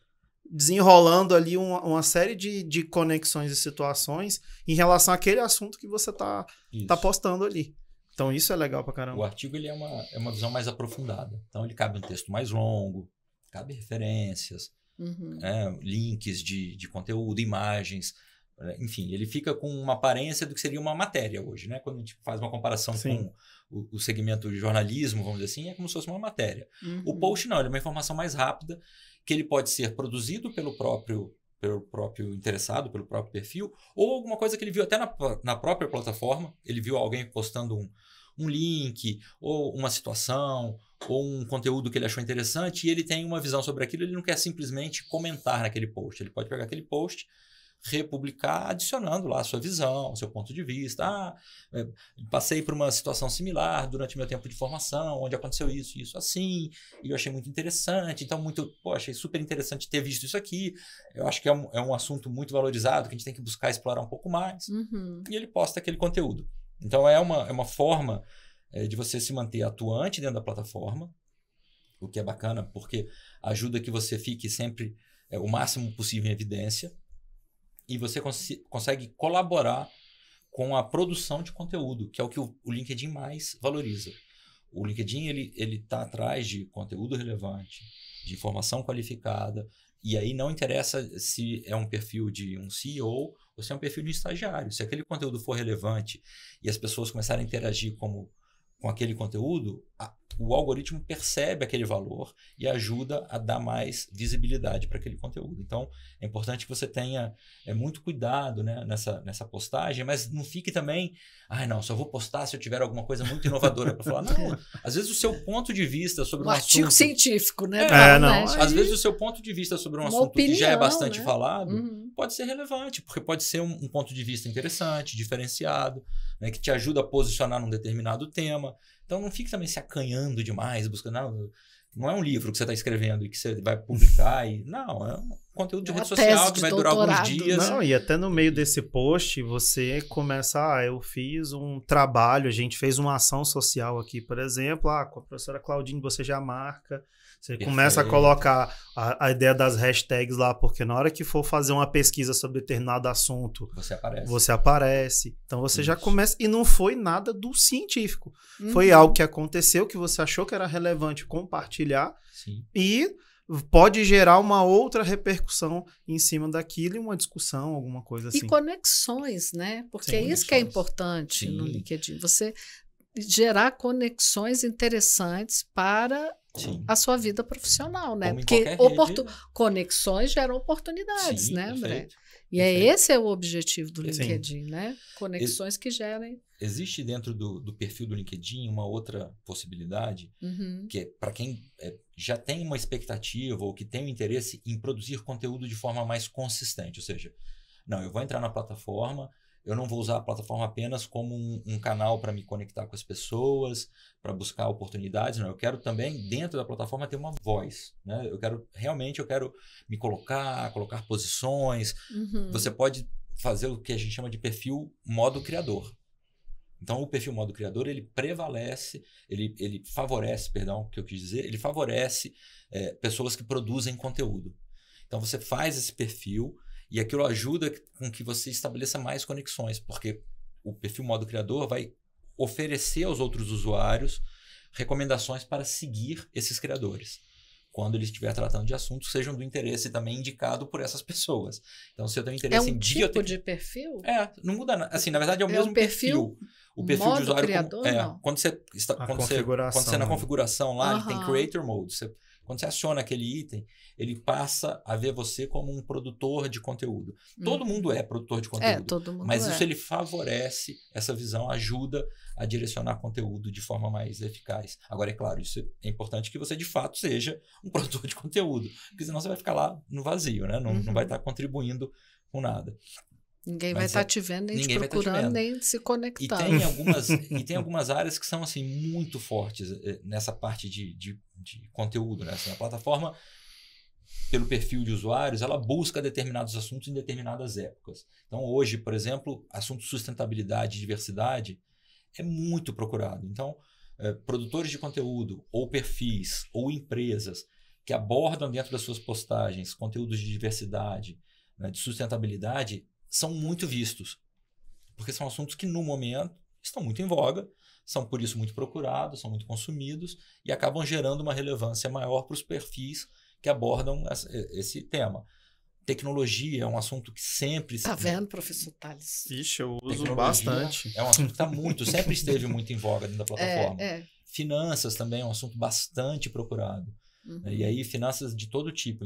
desenrolando ali uma, uma série de, de conexões e situações em relação àquele assunto que você tá, tá postando ali. Então isso é legal pra caramba. O artigo ele é, uma, é uma visão mais aprofundada. Então ele cabe um texto mais longo, cabe referências, uhum. é, links de, de conteúdo, imagens. É, enfim, ele fica com uma aparência do que seria uma matéria hoje, né? Quando a gente faz uma comparação Sim. com o, o, segmento de jornalismo, vamos dizer assim, é como se fosse uma matéria. Uhum. O post não, ele é uma informação mais rápida que ele pode ser produzido pelo próprio pelo próprio interessado, pelo próprio perfil, ou alguma coisa que ele viu até na, na própria plataforma, ele viu alguém postando um, um link, ou uma situação, ou um conteúdo que ele achou interessante, e ele tem uma visão sobre aquilo, ele não quer simplesmente comentar naquele post, ele pode pegar aquele post, republicar adicionando lá a sua visão, seu ponto de vista. Ah, é, passei por uma situação similar durante meu tempo de formação, onde aconteceu isso, isso assim, e eu achei muito interessante. Então, muito, pô, achei super interessante ter visto isso aqui. Eu acho que é um, é um assunto muito valorizado que a gente tem que buscar explorar um pouco mais. Uhum. E ele posta aquele conteúdo. Então, é uma, é uma forma é, de você se manter atuante dentro da plataforma, o que é bacana, porque ajuda que você fique sempre é, o máximo possível em evidência e você cons consegue colaborar com a produção de conteúdo, que é o que o, o LinkedIn mais valoriza. O LinkedIn ele ele está atrás de conteúdo relevante, de informação qualificada, e aí não interessa se é um perfil de um CEO você é um perfil de estagiário. Se aquele conteúdo for relevante e as pessoas começarem a interagir como, com aquele conteúdo, a, o algoritmo percebe aquele valor e ajuda a dar mais visibilidade para aquele conteúdo. Então, é importante que você tenha é, muito cuidado né, nessa, nessa postagem, mas não fique também, ai, ah, não, só vou postar se eu tiver alguma coisa muito inovadora para falar. Não, às vezes o seu ponto de vista sobre um, um artigo assunto, científico, né? É, é não. Né? Às vezes o seu ponto de vista sobre um assunto opinião, que já é bastante né? falado uhum. pode ser relevante, porque pode ser um, um ponto de vista interessante, diferenciado, né, que te ajuda a posicionar num determinado tema. Então não fique também se acanhando demais, buscando. Não, não é um livro que você está escrevendo e que você vai publicar. E, não, é um conteúdo de é rede social que vai durar alguns dias. Não, e até no meio desse post você começa, ah, eu fiz um trabalho, a gente fez uma ação social aqui, por exemplo, ah, com a professora Claudine você já marca você Perfeito. começa a colocar a, a, ideia das hashtags lá, porque na hora que for fazer uma pesquisa sobre determinado assunto, você aparece. Você aparece. Então você Isso. já começa. E não foi nada do científico. Uhum. Foi algo que aconteceu, que você achou que era relevante compartilhar. Sim. E pode gerar uma outra repercussão em cima daquilo e uma discussão, alguma coisa assim. E conexões, né? Porque Sim, é isso que é importante Sim. no LinkedIn. Você gerar conexões interessantes para Sim. a sua vida profissional, né? Como Porque oportun... conexões geram oportunidades, Sim, né, André? Perfeito. E é esse é o objetivo do LinkedIn, Sim. né? Conexões que gerem. Existe dentro do, do, perfil do LinkedIn uma outra possibilidade, uhum. que é para quem é, já tem uma expectativa ou que tem um interesse em produzir conteúdo de forma mais consistente. Ou seja, não, eu vou entrar na plataforma, eu não vou usar a plataforma apenas como um, um canal para me conectar com as pessoas, para buscar oportunidades. Não, eu quero também dentro da plataforma ter uma voz. Né? Eu quero realmente eu quero me colocar, colocar posições. Uhum. Você pode fazer o que a gente chama de perfil modo criador. Então, o perfil modo criador, ele prevalece, ele, ele favorece, perdão, o que eu quis dizer, ele favorece é, pessoas que produzem conteúdo. Então, você faz esse perfil, e aquilo ajuda com que você estabeleça mais conexões, porque o perfil modo criador vai oferecer aos outros usuários recomendações para seguir esses criadores. Quando ele estiver tratando de assuntos, sejam do interesse também indicado por essas pessoas. Então, se eu tenho interesse é um em tipo biote... de perfil? É, não muda nada. Assim, na verdade, é o é mesmo perfil. perfil. O perfil modo de usuário. Criador, como, é, quando você está. quando você, quando você é na configuração lá, ele tem Creator Mode. Você quando você aciona aquele item, ele passa a ver você como um produtor de conteúdo. Hum. Todo mundo é produtor de é, conteúdo. É, todo mundo mas é. isso ele favorece essa visão, ajuda a direcionar conteúdo de forma mais eficaz. Agora, é claro, isso é importante que você de fato seja um produtor de conteúdo, porque senão você vai ficar lá no vazio, né? Não, uhum. não vai uhum. estar contribuindo com nada. Ninguém vai estar tá te vendo, nem te tá procurando, tá te nem se conectando. E tem, algumas, e tem algumas áreas que são assim muito fortes eh, nessa parte de, de, de conteúdo. Né? Assim, a plataforma, pelo perfil de usuários, ela busca determinados assuntos em determinadas épocas. Então, hoje, por exemplo, assunto sustentabilidade e diversidade é muito procurado. Então, eh, produtores de conteúdo, ou perfis, ou empresas que abordam dentro das suas postagens conteúdos de diversidade, né, de sustentabilidade, são muito vistos. Porque são assuntos que, no momento, estão muito em voga, são por isso muito procurados, são muito consumidos e acabam gerando uma relevância maior para os perfis que abordam esse tema. Tecnologia é um assunto que sempre. Tá vendo, professor Thales? Ixi, eu uso bastante. É um assunto que está muito, sempre esteve muito em voga dentro da plataforma. É, é. Finanças também é um assunto bastante procurado. Uhum. E aí, finanças de todo tipo,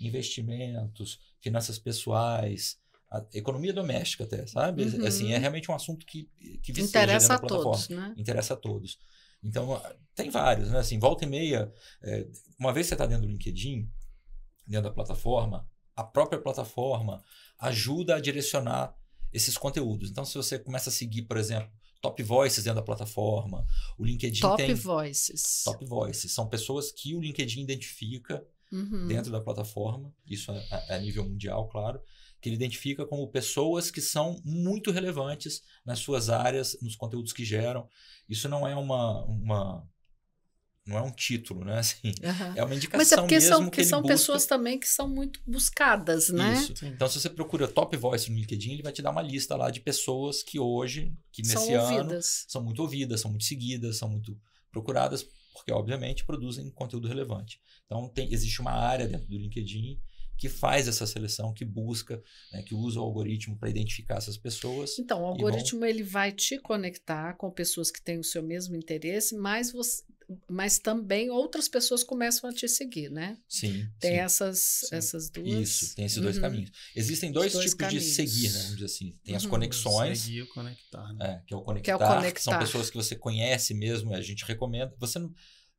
investimentos, finanças pessoais, a economia doméstica até, sabe? Uhum. Assim, é realmente um assunto que, que interessa a todos, né? Interessa a todos. Então, tem vários, né? Assim, volta e meia, é, uma vez você está dentro do LinkedIn, dentro da plataforma, a própria plataforma ajuda a direcionar esses conteúdos. Então, se você começa a seguir, por exemplo, Top Voices dentro da plataforma, o LinkedIn top tem... Top Voices. Top Voices. São pessoas que o LinkedIn identifica uhum. dentro da plataforma, isso a, a, nível mundial, claro, que ele identifica como pessoas que são muito relevantes nas suas áreas, nos conteúdos que geram. Isso não é uma, uma não é um título, né? Assim, uhum. É uma indicação Mas é porque mesmo são, porque que são busca... pessoas também que são muito buscadas, né? Isso. Então, se você procura Top Voice no LinkedIn, ele vai te dar uma lista lá de pessoas que hoje, que nesse são ano, ouvidas. são muito ouvidas, são muito seguidas, são muito procuradas, porque, obviamente, produzem conteúdo relevante. Então, tem, existe uma área dentro do LinkedIn que faz essa seleção, que busca, né, que usa o algoritmo para identificar essas pessoas. Então, o algoritmo vão... ele vai te conectar com pessoas que têm o seu mesmo interesse, mas você, mas também outras pessoas começam a te seguir, né? Sim. Tem sim, essas, sim. essas duas. Isso, tem esses dois uhum. caminhos. Existem dois, dois tipos caminhos. de seguir, né? Vamos dizer assim. Tem as uhum. conexões. Seguir o conectar, né? É, que é o conectar, que, é o conectar. que são pessoas que você conhece mesmo, a gente recomenda. Você não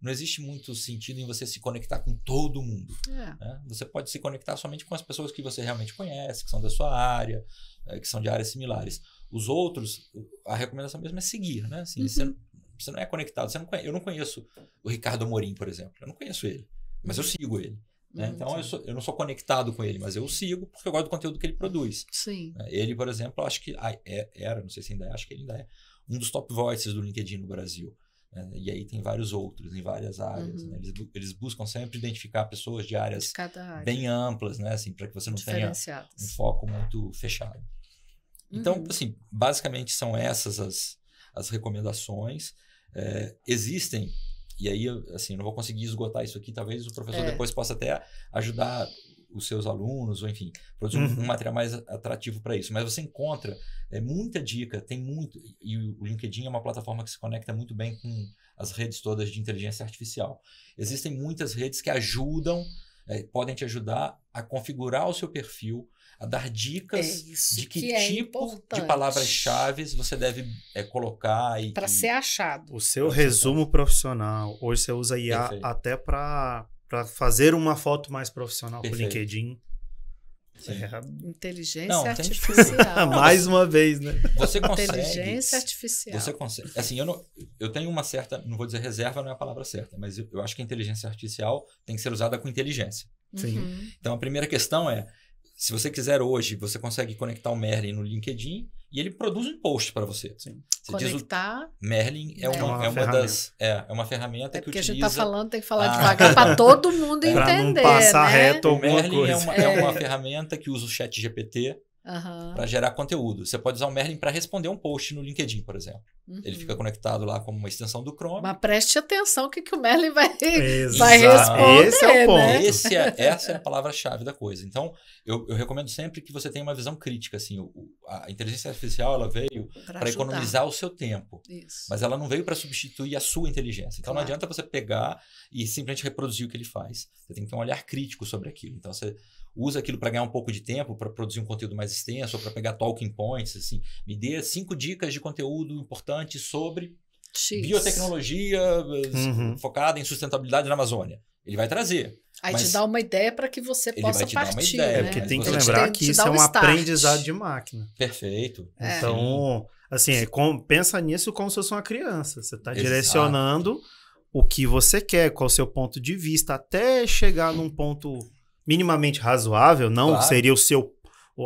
não existe muito sentido em você se conectar com todo mundo. É. Né? Você pode se conectar somente com as pessoas que você realmente conhece, que são da sua área, é, que são de áreas similares. Os outros, a recomendação mesmo é seguir, né? Assim, uhum. você, você, não é conectado. Não eu não conheço o Ricardo Amorim, por exemplo. Eu não conheço ele, mas eu uhum. sigo ele. Né? Uhum, então, eu, sou, eu, não sou conectado com ele, mas eu o sigo porque eu gosto do conteúdo que ele produz. Sim. É, ele, por exemplo, acho que ah, é, era, não sei se ainda é, acho que ele ainda é, um dos top voices do LinkedIn no Brasil. Né? E aí tem vários outros em várias áreas. Uhum. Né? Eles, eles, buscam sempre identificar pessoas de áreas de bem amplas, né? Assim, para que você não tenha um foco muito fechado. Então, uhum. assim, basicamente são essas as, as recomendações. É, existem, e aí, assim, não vou conseguir esgotar isso aqui, talvez o professor é. depois possa até ajudar os seus alunos, ou enfim, produzir uhum. um, material mais atrativo para isso. Mas você encontra é, muita dica, tem muito. E o LinkedIn é uma plataforma que se conecta muito bem com as redes todas de inteligência artificial. Existem muitas redes que ajudam, é, podem te ajudar a configurar o seu perfil, a dar dicas é de que, que é tipo de palavras-chave você deve é, colocar. Para ser achado. O seu resumo profissional. Hoje você usa IA Perfeito. até para para fazer uma foto mais profissional com o LinkedIn. É. Inteligência não, artificial. mais uma vez, né? Você consegue. Inteligência artificial. Você consegue. Assim, eu, não, eu tenho uma certa. Não vou dizer reserva, não é a palavra certa, mas eu, eu acho que a inteligência artificial tem que ser usada com inteligência. Sim. Uhum. Então a primeira questão é: se você quiser hoje, você consegue conectar o Merlin no LinkedIn e ele produz um post para você. Sim. Você Conectar. O, Merlin é uma, é uma, das. É, é uma ferramenta é que utiliza. Porque a gente está falando, tem que falar ah, devagar para todo mundo é, entender. Pra não passar né? reto o Merlin é uma, é. é uma ferramenta que usa o chat GPT Uhum. para gerar conteúdo. Você pode usar o Merlin para responder um post no LinkedIn, por exemplo. Uhum. Ele fica conectado lá como uma extensão do Chrome. Mas preste atenção o que, que o Merlin vai, vai responder. Esse é o ponto. Né? Esse é, essa é a palavra-chave da coisa. Então, eu, eu, recomendo sempre que você tenha uma visão crítica. Assim, o, a inteligência artificial ela veio para economizar o seu tempo. Isso. Mas ela não veio para substituir a sua inteligência. Então, claro. não adianta você pegar e simplesmente reproduzir o que ele faz. Você tem que ter um olhar crítico sobre aquilo. Então, você usa aquilo para ganhar um pouco de tempo, para produzir um conteúdo mais extenso, ou para pegar talking points, assim, me dê cinco dicas de conteúdo importante sobre X. biotecnologia uhum. focada em sustentabilidade na Amazônia. Ele vai trazer. Aí te dá uma ideia para que você possa partir. Ideia, né? É porque tem que lembrar que isso é um start. aprendizado de máquina. Perfeito. É. Então, assim, é com, pensa nisso como se fosse uma criança. Você está direcionando o que você quer, qual é o seu ponto de vista, até chegar num ponto minimamente razoável, não claro. seria o seu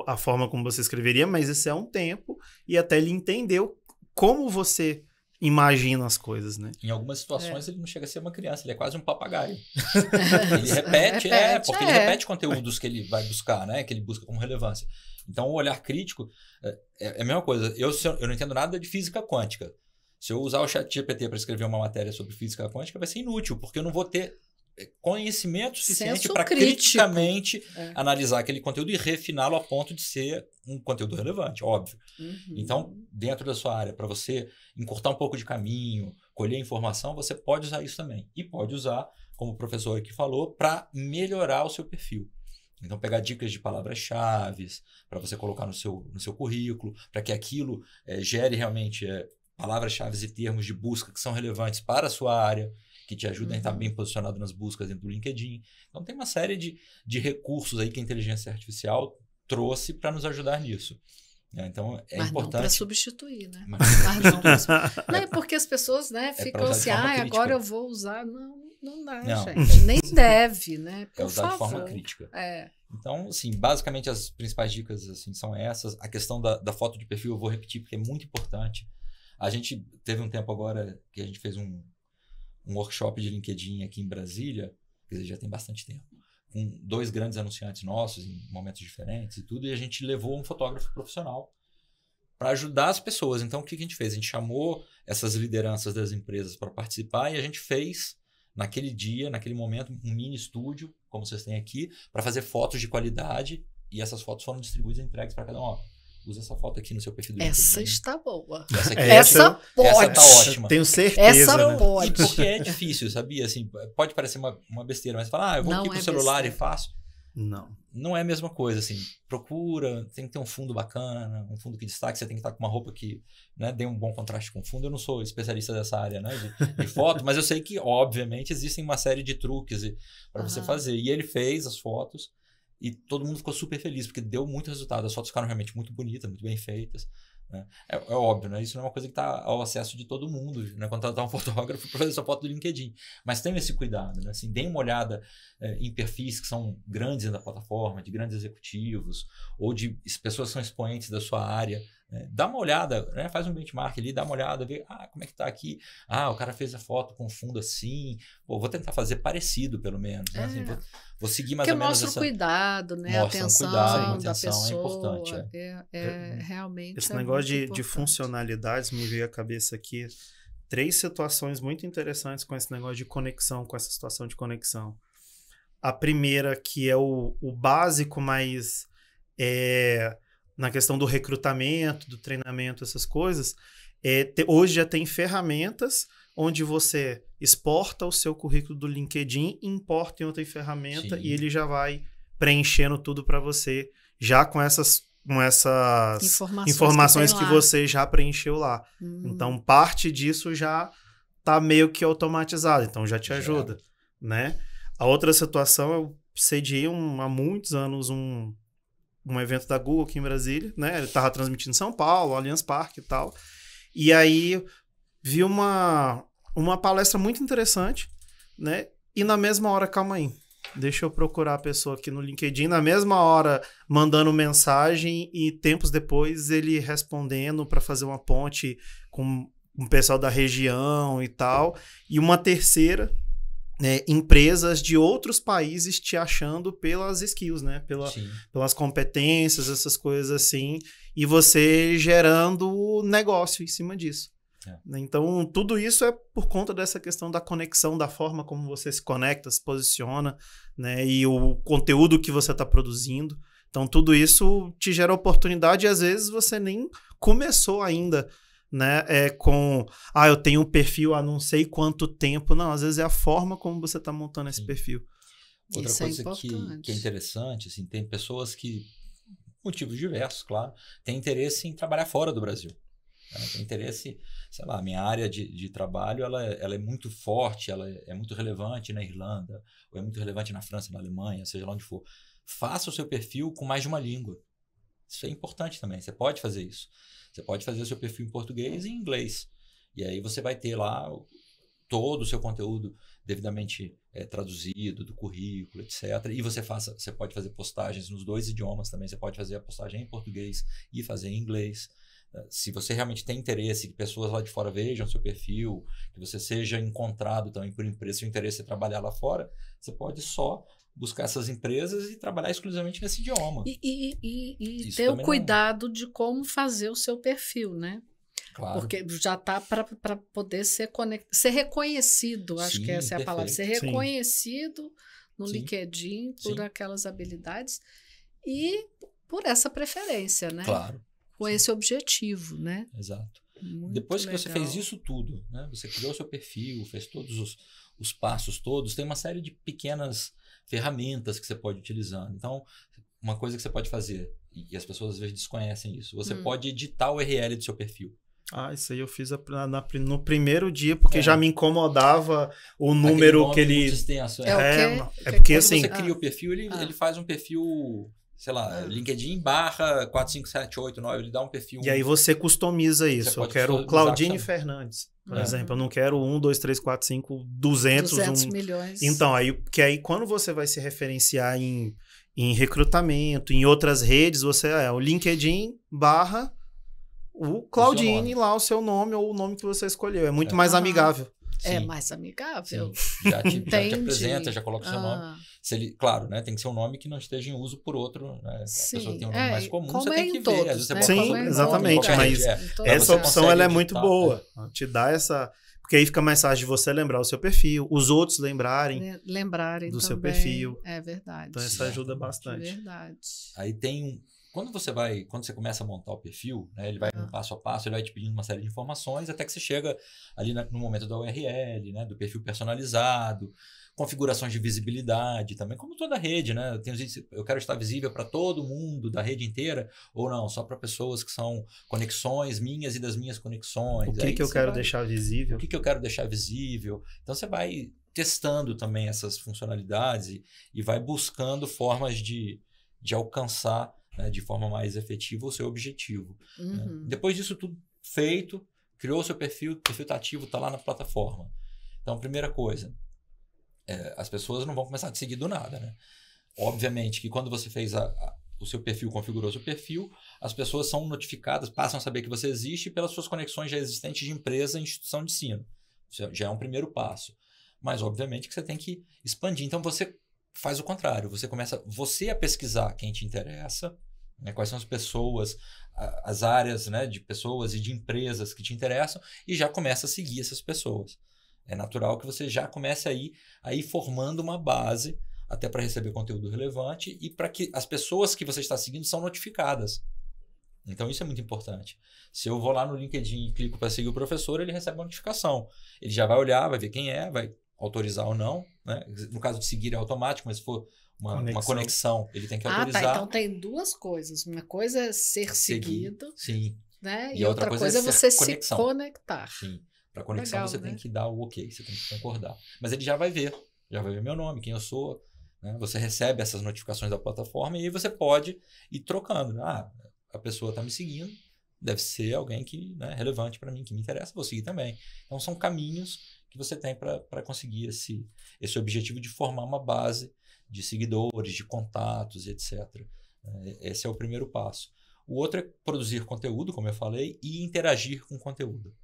a forma como você escreveria, mas esse é um tempo e até ele entendeu como você imagina as coisas, né? Em algumas situações é. ele não chega a ser uma criança, ele é quase um papagaio. ele repete, repete, é, porque é. ele repete conteúdos que ele vai buscar, né? Que ele busca como relevância. Então o olhar crítico é, é a mesma coisa. Eu, eu não entendo nada de física quântica. Se eu usar o chat GPT para escrever uma matéria sobre física quântica, vai ser inútil, porque eu não vou ter conhecimento suficiente para criticamente é. analisar aquele conteúdo e refiná-lo a ponto de ser um conteúdo relevante, óbvio. Uhum. Então, dentro da sua área, para você encurtar um pouco de caminho, colher informação, você pode usar isso também. E pode usar, como o professor aqui falou, para melhorar o seu perfil. Então, pegar dicas de palavras-chave para você colocar no seu, no seu currículo, para que aquilo é, gere realmente é, palavras-chave e termos de busca que são relevantes para a sua área que te ajudam uhum. a estar bem posicionado nas buscas dentro do LinkedIn. Então tem uma série de, de recursos aí que a inteligência artificial trouxe para nos ajudar nisso. É, então é Mas importante. Não para substituir, né? Mas, Mas não, pra... não é porque as pessoas né, é ficam assim, ah, agora eu vou usar. Não, não dá, não. gente. Nem deve, né? Por é usar favor. de forma crítica. É. Então, assim, basicamente as principais dicas assim, são essas. A questão da, da foto de perfil eu vou repetir porque é muito importante. A gente teve um tempo agora que a gente fez um, um workshop de LinkedIn aqui em Brasília, dizer, já tem bastante tempo, com dois grandes anunciantes nossos em momentos diferentes e tudo, e a gente levou um fotógrafo profissional para ajudar as pessoas. Então, o que a gente fez? A gente chamou essas lideranças das empresas para participar e a gente fez, naquele dia, naquele momento, um mini estúdio como vocês têm aqui, para fazer fotos de qualidade e essas fotos foram distribuídas e entregues para cada um. Ó, usa essa foto aqui no seu perfil do Essa LinkedIn. está boa. Essa, aqui É, é Essa pode. Essa tá ótima. Tenho certeza. Essa né? E pode. porque é difícil, sabia? Assim, pode parecer uma, uma besteira, mas falar, ah, eu vou Não aqui pro é celular besteira. e faço. Não. Não é a mesma coisa, assim. Procura, tem que ter um fundo bacana, um fundo que destaque, você tem que estar com uma roupa que né, dê um bom contraste com o fundo. Eu não sou especialista dessa área né, de, de foto, mas eu sei que, obviamente, existem uma série de truques para você Aham. fazer. E ele fez as fotos e todo mundo ficou super feliz, porque deu muito resultado. As fotos ficaram realmente muito bonitas, muito bem feitas. né. É, é óbvio, né? Isso não é uma coisa que está ao acesso de todo mundo, né? Contratar um fotógrafo para fazer sua foto do LinkedIn. Mas tenha esse cuidado, né? Assim, deem uma olhada é, em perfis que são grandes da plataforma, de grandes executivos, ou de es- pessoas que são expoentes da sua área. Né? Dá uma olhada, né? faz um benchmark ali, dá uma olhada, vê ah, como é que tá aqui. Ah, o cara fez a foto com fundo assim. Pô, vou tentar fazer parecido, pelo menos. Né? Assim, É. vou, vou seguir mais Porque ou menos mostra essa. o cuidado, né? A Mostra um atenção cuidado, da atenção é pessoa. importante, É, é realmente. Esse é negócio muito de, de funcionalidades me veio à cabeça aqui. Três situações muito interessantes com esse negócio de conexão, com essa situação de conexão. A primeira, que é o, o básico, mas é, na questão do recrutamento, do treinamento, essas coisas, é, te- hoje já tem ferramentas onde você exporta o seu currículo do LinkedIn, importa em outra ferramenta Sim. e ele já vai preenchendo tudo para você, já com essas, com essas Informações, informações que, lá. você já preencheu lá. Hum. Então, parte disso já tá meio que automatizado, então já te Já. ajuda, né? A outra situação, eu sediei um- há muitos anos um, um evento da Google aqui em Brasília, né? Ele tava transmitindo em São Paulo, Allianz Parque e tal. E aí vi uma, uma palestra muito interessante, né? E na mesma hora, calma aí, deixa eu procurar a pessoa aqui no LinkedIn, na mesma hora mandando mensagem e tempos depois ele respondendo para fazer uma ponte com o pessoal da região e tal. E uma terceira, né, empresas de outros países te achando pelas skills, né? Pela, Sim. pelas competências, essas coisas assim, e você gerando negócio em cima disso. É. Né? Então, tudo isso é por conta dessa questão da conexão, da forma como você se conecta, se posiciona, né? E o conteúdo que você está produzindo. Então, tudo isso te gera oportunidade e às vezes você nem começou ainda, né? É com, ah, eu tenho um perfil há não sei quanto tempo. Não, às vezes é a forma como você está montando esse Sim. perfil. Outra Isso é coisa que, importante. que é interessante, assim, tem pessoas que, motivos diversos, claro, têm interesse em trabalhar fora do Brasil. né? Tem interesse, sei lá, a minha área de, de trabalho, ela, é- ela é muito forte, ela é, é muito relevante na Irlanda, ou é muito relevante na França, na Alemanha, seja lá onde for. Faça o seu perfil com mais de uma língua. Isso é importante também, você pode fazer isso. Você pode fazer o seu perfil em português e em inglês. E aí você vai ter lá todo o seu conteúdo devidamente é, traduzido do currículo, etc. E você faça, você pode fazer postagens nos dois idiomas também. Você pode fazer a postagem em português e fazer em inglês. Eh, Se você realmente tem interesse que pessoas lá de fora vejam seu perfil, que você seja encontrado também por empresa, se o interesse é trabalhar lá fora, você pode só buscar essas empresas e trabalhar exclusivamente nesse idioma. E, e- e- e ter o não- cuidado de como fazer o seu perfil, né? claro. Porque já está para poder ser, conect... ser reconhecido, acho que Sim, essa é a palavra. Ser perfeito. Sim. reconhecido no Sim. LinkedIn por aquelas habilidades e por essa preferência, né? Claro, Com esse objetivo, né? exato. Muito Depois que você legal. fez isso tudo, né? Você criou seu perfil, fez todos os, os passos todos, tem uma série de pequenas ferramentas que você pode ir utilizando. Então, uma coisa que você pode fazer, e as pessoas às vezes desconhecem isso, você Hum. pode editar o URL do seu perfil. Ah, isso aí eu fiz a- na- na- no primeiro dia, porque É. já me incomodava o número nome que ele. muito extenso, É É, quê? não, Que- é porque Quando assim. você cria Ah. o perfil, ele, Ah. ele faz um perfil, sei lá, Ah. LinkedIn barra 45789, ele dá um perfil. E aí você customiza isso. Eu pode quero Claudine Fernandes, por É. exemplo. Eu não quero 1, 2, 3, 4, 5, 200. 200 um... milhões. Então, aí, que aí quando você vai se referenciar em, em recrutamento, em outras redes, você é o LinkedIn barra o Claudine nome. lá, o seu nome ou o nome que você escolheu. É muito É. mais amigável. É Sim, mais amigável. sim. Já, te, já te apresenta, já coloca o seu nome. Ah, Se ele, claro, né? Tem que ser um nome que não esteja em uso por outro. Né? Sim, a pessoa tem um nome é, mais comum, como você é tem em que ver. todos, Às vezes você né? bota Sim, sobrenome, exatamente, mas é. Essa você opção ela é muito editar, boa. Te dá essa Porque aí fica mais fácil de você lembrar o seu perfil, os outros lembrarem. Lembrarem do também. seu perfil. É verdade. Então isso ajuda bastante. Verdade. Aí tem um. Quando você vai, quando você começa a montar o perfil, né, ele vai Ah. um passo a passo, ele vai te pedindo uma série de informações até que você chega ali na- no momento da URL, né, do perfil personalizado, configurações de visibilidade também, como toda rede, né? Eu, quero estar visível para todo mundo da rede inteira ou não, só para pessoas que são conexões minhas e das minhas conexões. O que, Aí que eu quero vai- deixar visível? o que, que eu quero deixar visível. Então você vai testando também essas funcionalidades e, e vai buscando formas de, de alcançar né, de forma mais efetiva o seu objetivo. né. Uhum. Depois disso tudo feito, criou o seu perfil, o perfil está ativo, está lá na plataforma. Então, primeira coisa, é, as pessoas não vão começar a te seguir do nada, né? Obviamente que quando você fez a- a- o seu perfil, configurou o seu perfil, as pessoas são notificadas, passam a saber que você existe pelas suas conexões já existentes de empresa e instituição de ensino. Isso já é um primeiro passo. Mas, obviamente, que você tem que expandir. Então, você faz o contrário. Você começa você a pesquisar quem te interessa, né, quais são as pessoas, as áreas né, de pessoas e de empresas que te interessam, e já começa a seguir essas pessoas. É natural que você já comece aí a ir formando uma base até para receber conteúdo relevante e para que as pessoas que você está seguindo são notificadas. Então isso é muito importante. Se eu vou lá no LinkedIn e clico para seguir o professor, ele recebe uma notificação. Ele já vai olhar, vai ver quem é, vai autorizar ou não. Né? No caso de seguir é automático, mas se for uma uma conexão, Conexão. ele tem que Ah, autorizar. tá. Então tem duas coisas. Uma coisa é ser seguir. seguido, Sim, né? E E, outra outra, coisa coisa, é é você conexão. se conectar. sim. Para conexão Legal, você né? tem que dar o ok, você tem que concordar. Mas ele já vai ver, já vai ver meu nome, quem eu sou. né? Você recebe essas notificações da plataforma e aí você pode ir trocando. Ah, a pessoa está me seguindo, deve ser alguém que né, é relevante para mim, que me interessa, vou seguir também. Então são caminhos que você tem para conseguir esse, esse objetivo de formar uma base de seguidores, de contatos etc. É, Esse é o primeiro passo. O outro é produzir conteúdo, como eu falei, e interagir com o conteúdo.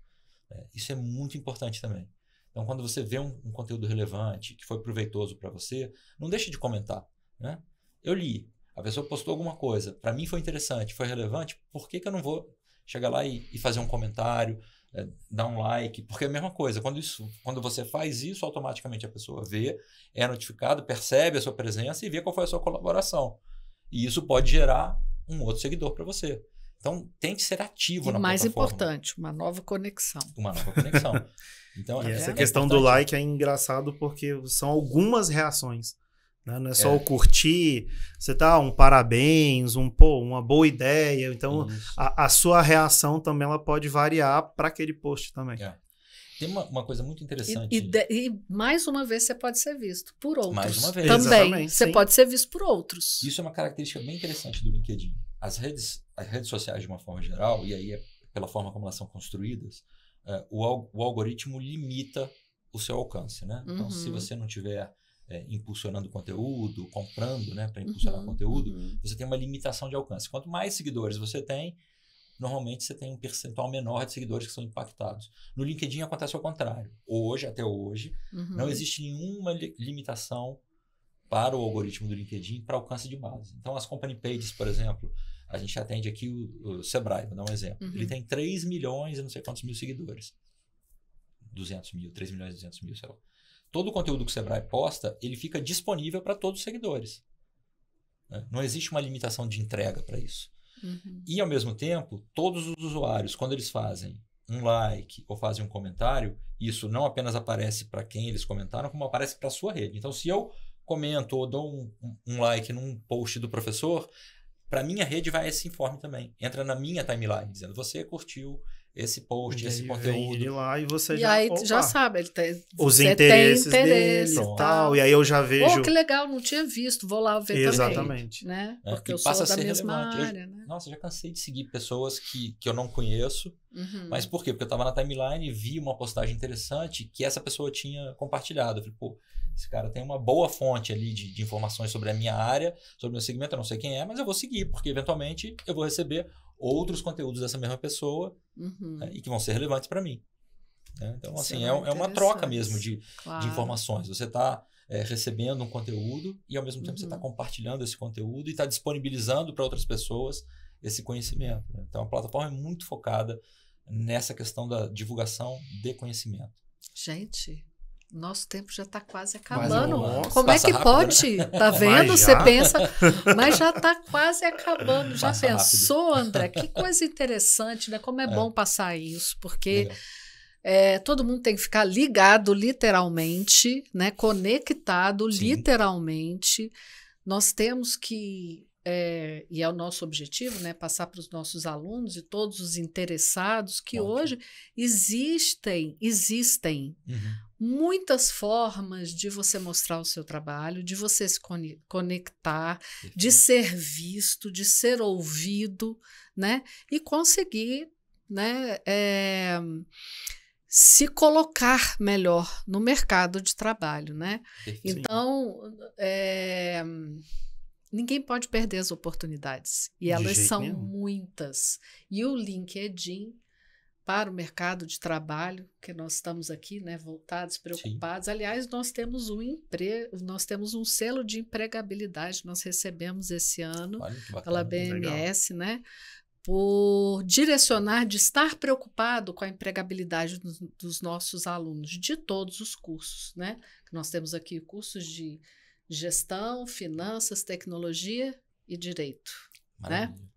É, Isso é muito importante também. Então, quando você vê um, um conteúdo relevante, que foi proveitoso para você, não deixe de comentar. Né? Eu li, a pessoa postou alguma coisa, para mim foi interessante, foi relevante, por que, que eu não vou chegar lá e, e fazer um comentário, é, dar um like? Porque é a mesma coisa, quando, isso, quando você faz isso, automaticamente a pessoa vê, é notificado, percebe a sua presença e vê qual foi a sua colaboração. E isso pode gerar um outro seguidor para você. Então, tente ser ativo E na mais plataforma. importante, uma nova conexão. Uma nova conexão. Então, E é- essa é questão do importante. like é engraçado porque são algumas reações. Né? Não é só É. o curtir, você tá um parabéns, um pô, uma boa ideia. Então, a, a sua reação também ela pode variar para aquele post também. É. Tem uma, uma coisa muito E, interessante. e de- e mais uma vez você pode ser visto por outros. Mais uma vez. Também. Exatamente, Você sim. pode ser visto por outros. Isso é uma característica bem interessante do LinkedIn. As redes, as redes sociais, de uma forma geral, e aí é pela forma como elas são construídas, é, o, o algoritmo limita o seu alcance. Né? Então, se Uhum. você não estiver impulsionando conteúdo, comprando né, para impulsionar Uhum, conteúdo, uhum. você tem uma limitação de alcance. Quanto mais seguidores você tem, normalmente você tem um percentual menor de seguidores que são impactados. No LinkedIn acontece ao contrário. Hoje, até hoje, Uhum. não existe nenhuma li- limitação para o algoritmo do LinkedIn para alcance de base. Então, as company pages, por exemplo, a gente atende aqui o, o Sebrae, vou dar um exemplo. Uhum. Ele tem 3 milhões e não sei quantos mil seguidores. 200 mil, 3 milhões e 200 mil, sei lá. Todo o conteúdo que o Sebrae posta, ele fica disponível para todos os seguidores. né? Não existe uma limitação de entrega para isso. Uhum. E, ao mesmo tempo, todos os usuários, quando eles fazem um like ou fazem um comentário, isso não apenas aparece para quem eles comentaram, como aparece para a sua rede. Então, se eu comento ou dou um, um- like num post do professor, para minha rede vai esse informe também. Entra na minha timeline, dizendo você curtiu esse post, E esse conteúdo. ele lá e você E já. aí opa, já sabe, ele tem, Os interesses tem interesse dele e e tal. E aí eu já vejo. Pô, que legal, não tinha visto, vou lá ver Exatamente. também. Né? É, Porque eu passa sou a da ser mesma relevante. Eu- área, né? Nossa, já cansei de seguir pessoas que, que eu não conheço, Uhum. Mas por quê? Porque eu estava na timeline e vi uma postagem interessante que essa pessoa tinha compartilhado. Eu falei, pô, esse cara tem uma boa fonte ali de, de informações sobre a minha área, sobre o meu segmento, eu não sei quem é, mas eu vou seguir, porque eventualmente eu vou receber outros conteúdos dessa mesma pessoa Uhum. né, e que vão ser relevantes para mim. né? Então, assim, é é, é uma troca mesmo de, Claro. de informações. Você está recebendo um conteúdo e, ao mesmo tempo, você está Uhum. compartilhando esse conteúdo e está disponibilizando para outras pessoas esse conhecimento. né? Então, a plataforma é muito focada nessa questão da divulgação de conhecimento. Gente, nosso tempo já está quase acabando. Nossa, Como é que rápido, pode? né? Tá vendo? Você pensa, mas já está quase acabando. Já Passa pensou, André? Que coisa interessante, né? Como é, É. bom passar isso, porque é, todo mundo tem que ficar ligado literalmente, né? Conectado Sim. literalmente. Nós temos que é, e é o nosso objetivo, né, passar para os nossos alunos e todos os interessados que Ótimo. hoje existem, existem Uhum. Muitas formas de você mostrar o seu trabalho, de você se cone- conectar, de Perfeito. ser visto, de ser ouvido, né? E conseguir, né? é, se colocar melhor no mercado de trabalho, né? Perfeito. Então, é, ninguém pode perder as oportunidades. E elas jeito são muitas. E o LinkedIn para o mercado de trabalho, que nós estamos aqui, né, voltados, preocupados. Aliás, nós temos um empre... nós temos um selo de empregabilidade, nós recebemos esse ano Olha bacana. pela BMS, né? Por direcionar de estar preocupado com a empregabilidade dos, dos nossos alunos, de todos os cursos, né? Nós temos aqui cursos de gestão, finanças, tecnologia e direito. Maravilha.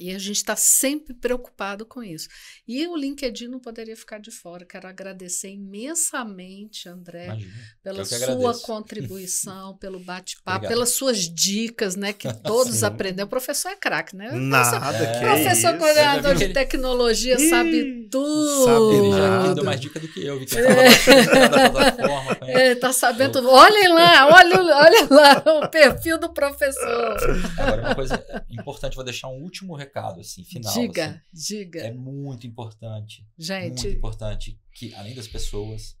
E a gente está sempre preocupado com isso. E o LinkedIn não poderia ficar de fora. Quero agradecer imensamente, André, Imagina. pela sua agradeço. contribuição, pelo bate-papo, pelas suas dicas, né? Que todos Sim. aprenderam. O professor é craque, né? Nada, É. que Professor isso. coordenador de tecnologia Ih, sabe tudo. sabe Ele já deu mais dica do que eu. Vi que plataforma. conhece. É, tá sabendo. Olhem lá, olha, olha lá o perfil do professor. Agora, uma coisa importante, vou deixar um último recado, assim, final. diga, assim. diga. É muito importante, muito Gente, importante que, além das pessoas,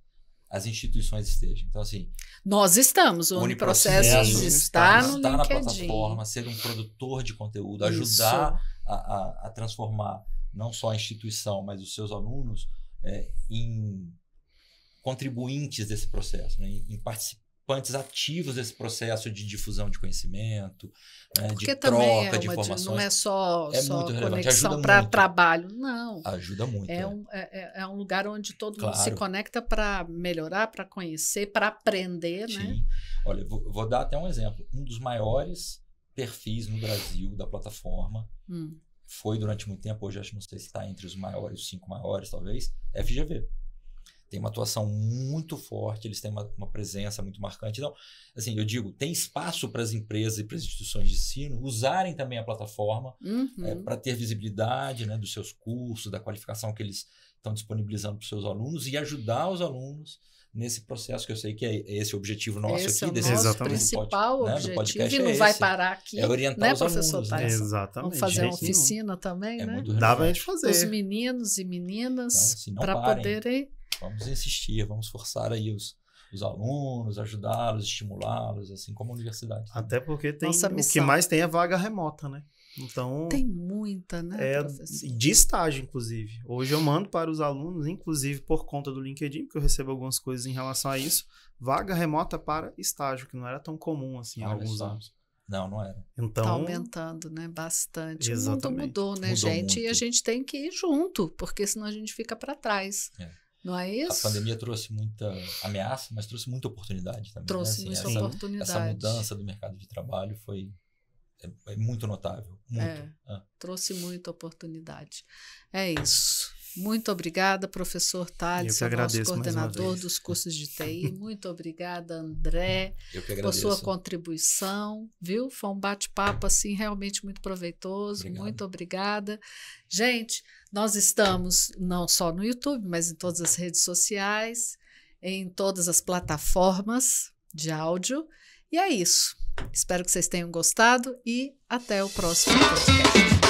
as instituições estejam. Então, assim, nós estamos. O Uniprocesso Uniprocesso está no estar na plataforma, ser um produtor de conteúdo, ajudar a, a, a transformar não só a instituição, mas os seus alunos é, em contribuintes desse processo, né? em, em participantes ativos desse processo de difusão de conhecimento, né? De também troca é de uma, informações. não é só, É só conexão para trabalho, não. Ajuda muito. É é. um, é, é- é um lugar onde todo mundo se Claro. conecta para melhorar, para conhecer, para aprender, né? Sim. Olha, eu vou, vou dar até um exemplo. Um dos maiores perfis no Brasil da plataforma Hum. foi durante muito tempo, hoje acho que não sei se está entre os maiores, os cinco maiores, talvez, FGV. Tem uma atuação muito forte, eles têm uma, uma presença muito marcante. Então, assim, eu digo, tem espaço para as empresas e para as instituições de ensino usarem também a plataforma Uhum. para ter visibilidade né, dos seus cursos, da qualificação que eles estão disponibilizando para os seus alunos e ajudar os alunos nesse processo que eu sei que é esse o objetivo nosso Esse aqui é o desse nosso Exatamente. principal né, objetivo podcast e não é vai esse. parar aqui, é orientar né, os professor alunos, né? Exatamente. Vamos fazer uma nenhum. oficina também, É né? Dá pra gente Os fazer. meninos e meninas Então, assim, para poderem Vamos insistir, vamos forçar aí os, os alunos, ajudá-los, estimulá-los, assim como a universidade. Até porque tem Nossa o que mais tem é vaga remota, né? Então, tem muita, né, é professor? de estágio, inclusive. Hoje eu mando para os alunos, inclusive por conta do LinkedIn, porque eu recebo algumas coisas em relação a isso, vaga remota para estágio, que não era tão comum assim há alguns só. anos. Não, não era. Então, Tá aumentando, né? Bastante. O mundo Exatamente. mudou, né, Mudou gente? E a muito. gente tem que ir junto, porque senão a gente fica para trás. É. Não é isso? A pandemia trouxe muita ameaça, mas trouxe muita oportunidade também. Trouxe né? Assim, muita essa, oportunidade. essa mudança do mercado de trabalho foi é, é muito notável. Muito. É. Ah, Trouxe muita oportunidade. É isso. Muito obrigada, professor Thales, nosso coordenador dos cursos de TI. Muito obrigada, André, por sua contribuição, viu? Foi um bate-papo assim realmente muito proveitoso. Obrigado. Muito obrigada. Gente, nós estamos não só no YouTube, mas em todas as redes sociais, em todas as plataformas de áudio. E é isso. Espero que vocês tenham gostado e até o próximo podcast.